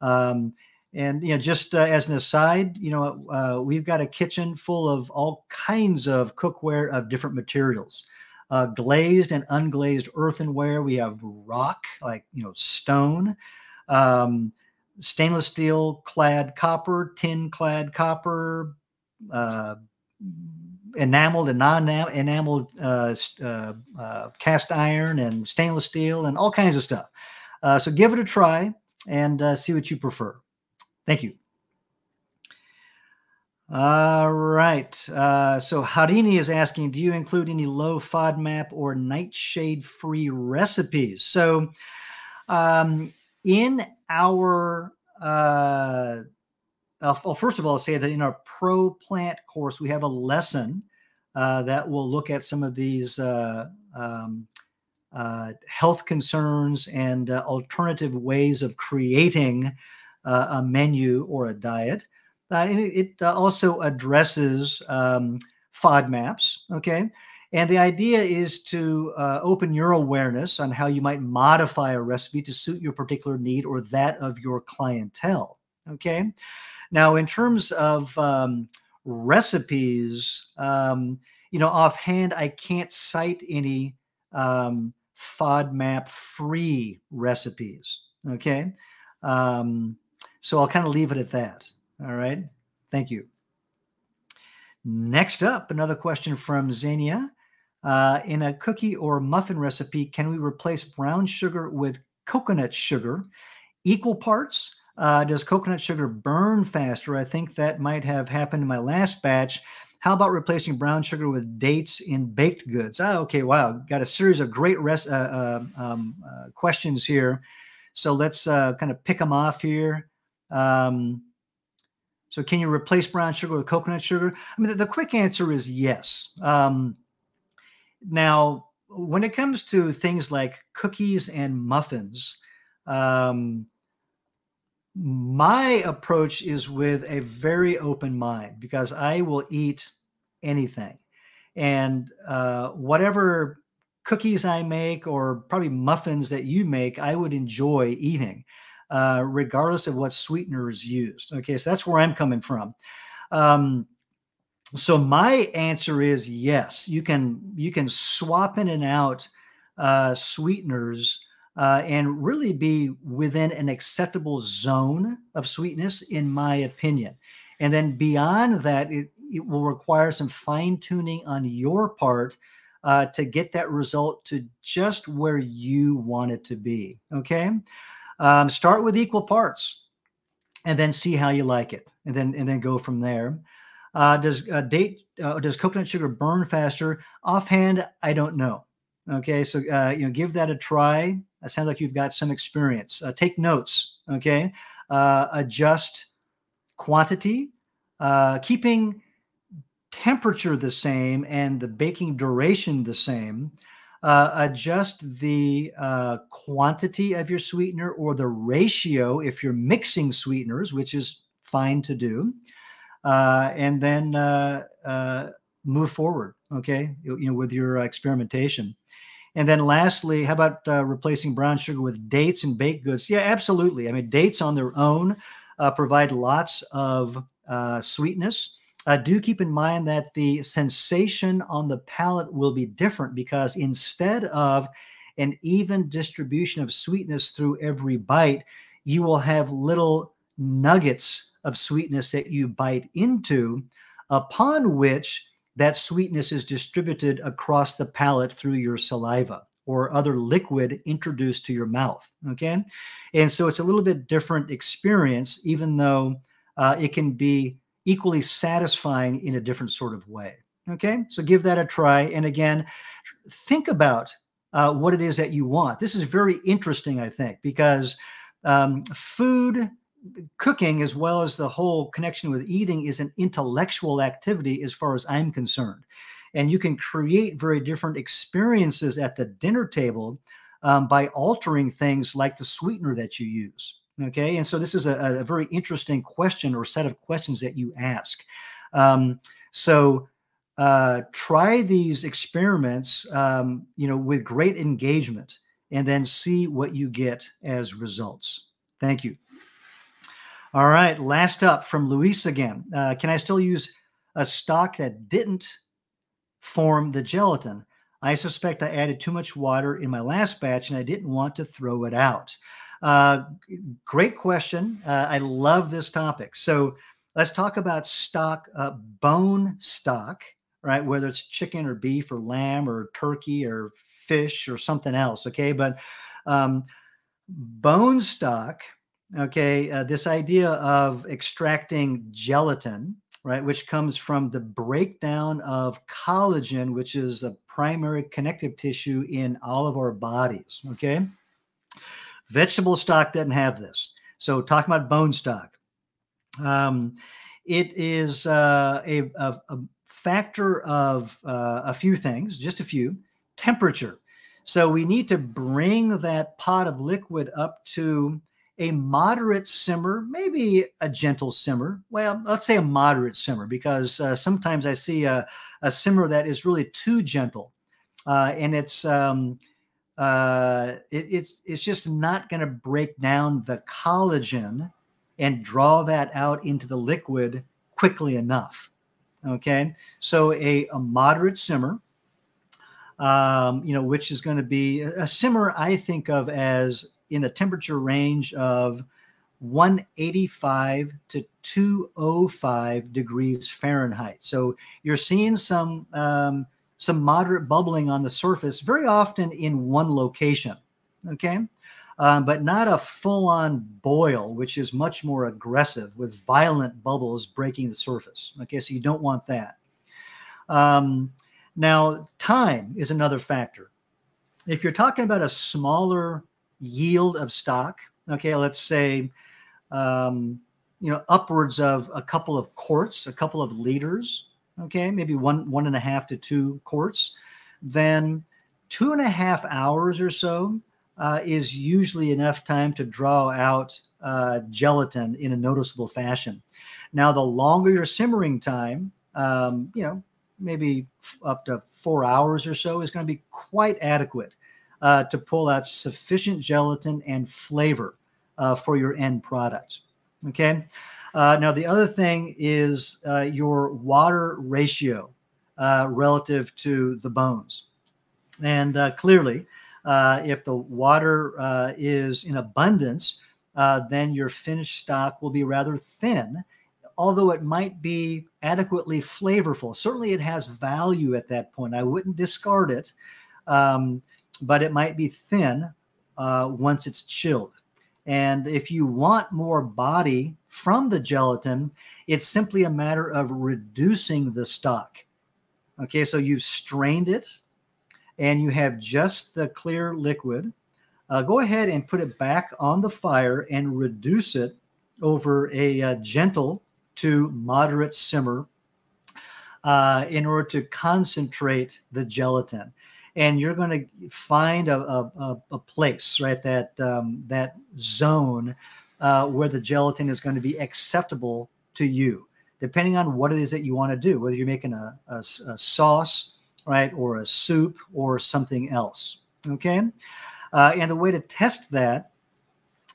S1: Um, and you know, just uh, as an aside, you know, uh, we've got a kitchen full of all kinds of cookware of different materials, uh, glazed and unglazed earthenware. We have rock, like you know, stone, um, stainless steel clad copper, tin clad copper, uh, enameled and non-enameled uh, uh, cast iron, and stainless steel, and all kinds of stuff. so give it a try and see what you prefer. Thank you. All right. Uh, so Harini is asking, do you include any low FODMAP or nightshade free recipes? So um, in our, uh, well, first of all, I'll say that in our Pro Plant course, we have a lesson uh, that will look at some of these uh, um, uh, health concerns and uh, alternative ways of creating uh, a menu or a diet. Uh, and it, it uh, also addresses um, FODMAPs, okay? And the idea is to uh, open your awareness on how you might modify a recipe to suit your particular need or that of your clientele, okay? Now, in terms of um, recipes, um, you know, offhand, I can't cite any um, FODMAP free recipes, okay? Um, so I'll kind of leave it at that. All right. Thank you. Next up, another question from Xenia. Uh, in a cookie or muffin recipe, can we replace brown sugar with coconut sugar? Equal parts? Uh, does coconut sugar burn faster? I think that might have happened in my last batch. How about replacing brown sugar with dates in baked goods? Ah, okay, wow. Got a series of great res- uh, uh um, uh, questions here. So let's uh, kind of pick them off here. Um, so, can you replace brown sugar with coconut sugar? I mean, the, the quick answer is yes. Um, now, when it comes to things like cookies and muffins, um, my approach is with a very open mind because I will eat anything. And uh, whatever cookies I make or probably muffins that you make, I would enjoy eating, uh, regardless of what sweetener is used. Okay, so that's where I'm coming from. Um, so my answer is yes. You can you can swap in and out uh, sweeteners uh, and really be within an acceptable zone of sweetness, in my opinion. And then beyond that, it, it will require some fine tuning on your part uh, to get that result to just where you want it to be. Okay. Um, start with equal parts and then see how you like it and then and then go from there. Uh, does uh, date uh, does coconut sugar burn faster? Offhand, I don't know. Okay, so uh, you know, give that a try. It sounds like you've got some experience. Uh, take notes. Okay, uh, adjust quantity, keeping temperature the same and the baking duration the same. Adjust the uh, quantity of your sweetener or the ratio if you're mixing sweeteners, which is fine to do, uh, and then uh, uh, move forward. Okay, you, you, know, with your experimentation. And then lastly, how about replacing brown sugar with dates and baked goods? Yeah, absolutely. I mean, dates on their own provide lots of sweetness. Uh, do keep in mind that the sensation on the palate will be different because instead of an even distribution of sweetness through every bite, you will have little nuggets of sweetness that you bite into, upon which that sweetness is distributed across the palate through your saliva or other liquid introduced to your mouth. Okay. And so it's a little bit different experience, even though uh, it can be equally satisfying in a different sort of way. Okay, so give that a try. And again, think about uh, what it is that you want. This is very interesting, I think, because um, food, cooking, as well as the whole connection with eating, is an intellectual activity as far as I'm concerned. And you can create very different experiences at the dinner table um, by altering things like the sweetener that you use. Okay. And so this is a, a very interesting question or set of questions that you ask. Um, so uh, try these experiments, um, you know, with great engagement and then see what you get as results. Thank you. All right. Last up from Luis again. Uh, can I still use a stock that didn't form the gelatin? I suspect I added too much water in my last batch and I didn't want to throw it out. Uh, great question. Uh, I love this topic. So let's talk about stock, uh, bone stock, right? Whether it's chicken or beef or lamb or turkey or fish or something else. Okay. But um, bone stock, okay, uh, this idea of extracting gelatin, right, which comes from the breakdown of collagen, which is a primary connective tissue in all of our bodies. Okay. Vegetable stock doesn't have this. So talking about bone stock, um, it is uh, a, a, a, factor of uh, a few things, just a few. Temperature. So we need to bring that pot of liquid up to a moderate simmer, maybe a gentle simmer. Well, let's say a moderate simmer, because uh, sometimes I see a, a simmer that is really too gentle. Uh, and it's um, uh, it, it's it's just not going to break down the collagen and draw that out into the liquid quickly enough. Okay, so a, a moderate simmer, um, you know, which is going to be a simmer I think of as in the temperature range of 185 to 205 degrees Fahrenheit. So you're seeing some um, some moderate bubbling on the surface, very often in one location. Okay. Um, but not a full on boil, which is much more aggressive with violent bubbles breaking the surface. Okay. So you don't want that. Um, now, time is another factor. If you're talking about a smaller yield of stock, okay, let's say, um, you know, upwards of a couple of quarts, a couple of liters, okay, maybe one one and a half to two quarts, then two and a half hours or so uh, is usually enough time to draw out uh, gelatin in a noticeable fashion. Now, the longer your simmering time, um, you know, maybe up to four hours or so, is going to be quite adequate uh, to pull out sufficient gelatin and flavor uh, for your end product. Okay. Uh, now, the other thing is uh, your water ratio uh, relative to the bones. And uh, clearly, if the water is in abundance, then your finished stock will be rather thin although it might be adequately flavorful. Certainly, it has value at that point. I wouldn't discard it, um, but it might be thin uh, once it's chilled. And if you want more body from the gelatin, it's simply a matter of reducing the stock. Okay, so you've strained it and you have just the clear liquid. Uh, go ahead and put it back on the fire and reduce it over a, uh, gentle to moderate simmer uh, in order to concentrate the gelatin. And you're going to find a, a, a place, right? That um, that zone uh, where the gelatin is going to be acceptable to you, depending on what it is that you want to do. Whether you're making a, a, a sauce, right, or a soup, or something else. Okay, uh, and the way to test that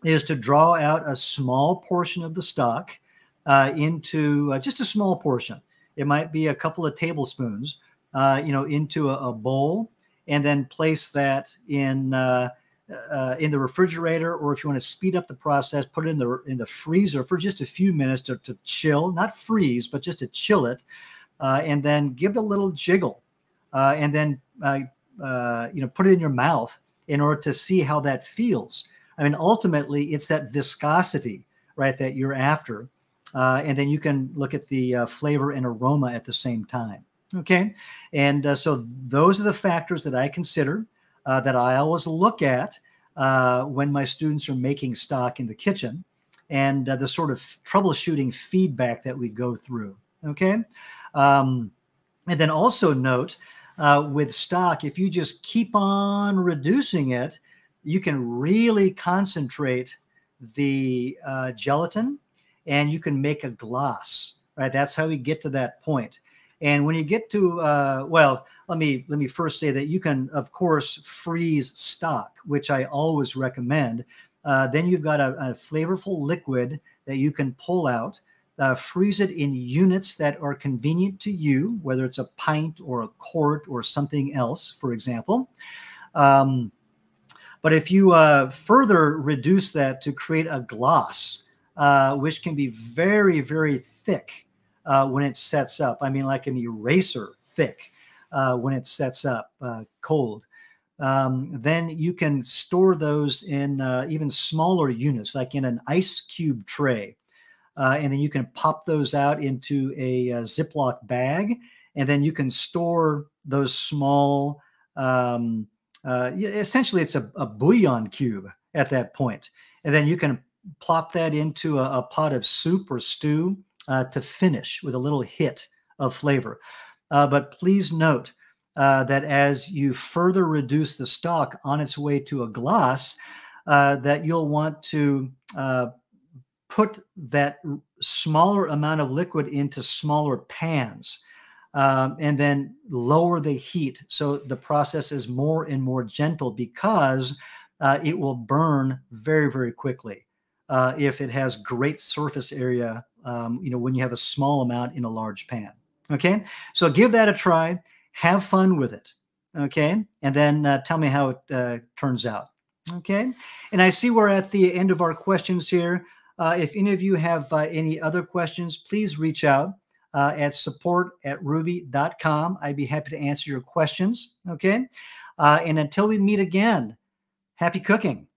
S1: is to draw out a small portion of the stock uh, into uh, just a small portion. It might be a couple of tablespoons, uh, you know, into a, a, bowl, and then place that in uh, uh, in the refrigerator, or if you want to speed up the process, put it in the in the freezer for just a few minutes to, to chill, not freeze, but just to chill it, uh, and then give it a little jiggle, and then you know put it in your mouth in order to see how that feels. I mean, ultimately, it's that viscosity, right, that you're after uh, and then you can look at the uh, flavor and aroma at the same time. Okay, and uh, so those are the factors that I consider uh, that I always look at uh, when my students are making stock in the kitchen, and uh, the sort of troubleshooting feedback that we go through. Okay, um, and then also note with stock, if you just keep on reducing it, you can really concentrate the gelatin and you can make a gloss right? That's how we get to that point and when you get to uh, well let me let me first say that you can of course freeze stock which i always recommend. Uh, then you've got a, a, flavorful liquid that you can pull out. Uh, freeze it in units that are convenient to you whether it's a pint or a quart or something else for example. Um, but if you uh, further reduce that to create a gloss uh, which can be very, very thick uh, when it sets up. I mean, like an eraser thick uh, when it sets up uh, cold. Um, then you can store those in uh, even smaller units, like in an ice cube tray. and then you can pop those out into a, a Ziploc bag. And then you can store those small, um, essentially, it's a, a bouillon cube at that point. And then you can plop that into a, a pot of soup or stew uh, to finish with a little hit of flavor. Uh, but please note uh, that as you further reduce the stock on its way to a gloss, uh, that you'll want to uh, put that smaller amount of liquid into smaller pans. Um, and then lower the heat so the process is more and more gentle because uh, it will burn very very quickly uh, if it has great surface area, um, you know, when you have a small amount in a large pan. Okay, so give that a try. Have fun with it. Okay, and then uh, tell me how it uh, turns out. Okay, and I see we're at the end of our questions here. Uh, if any of you have uh, any other questions, please reach out uh, at support at rouxbe.com. I'd be happy to answer your questions. Okay, and until we meet again, happy cooking.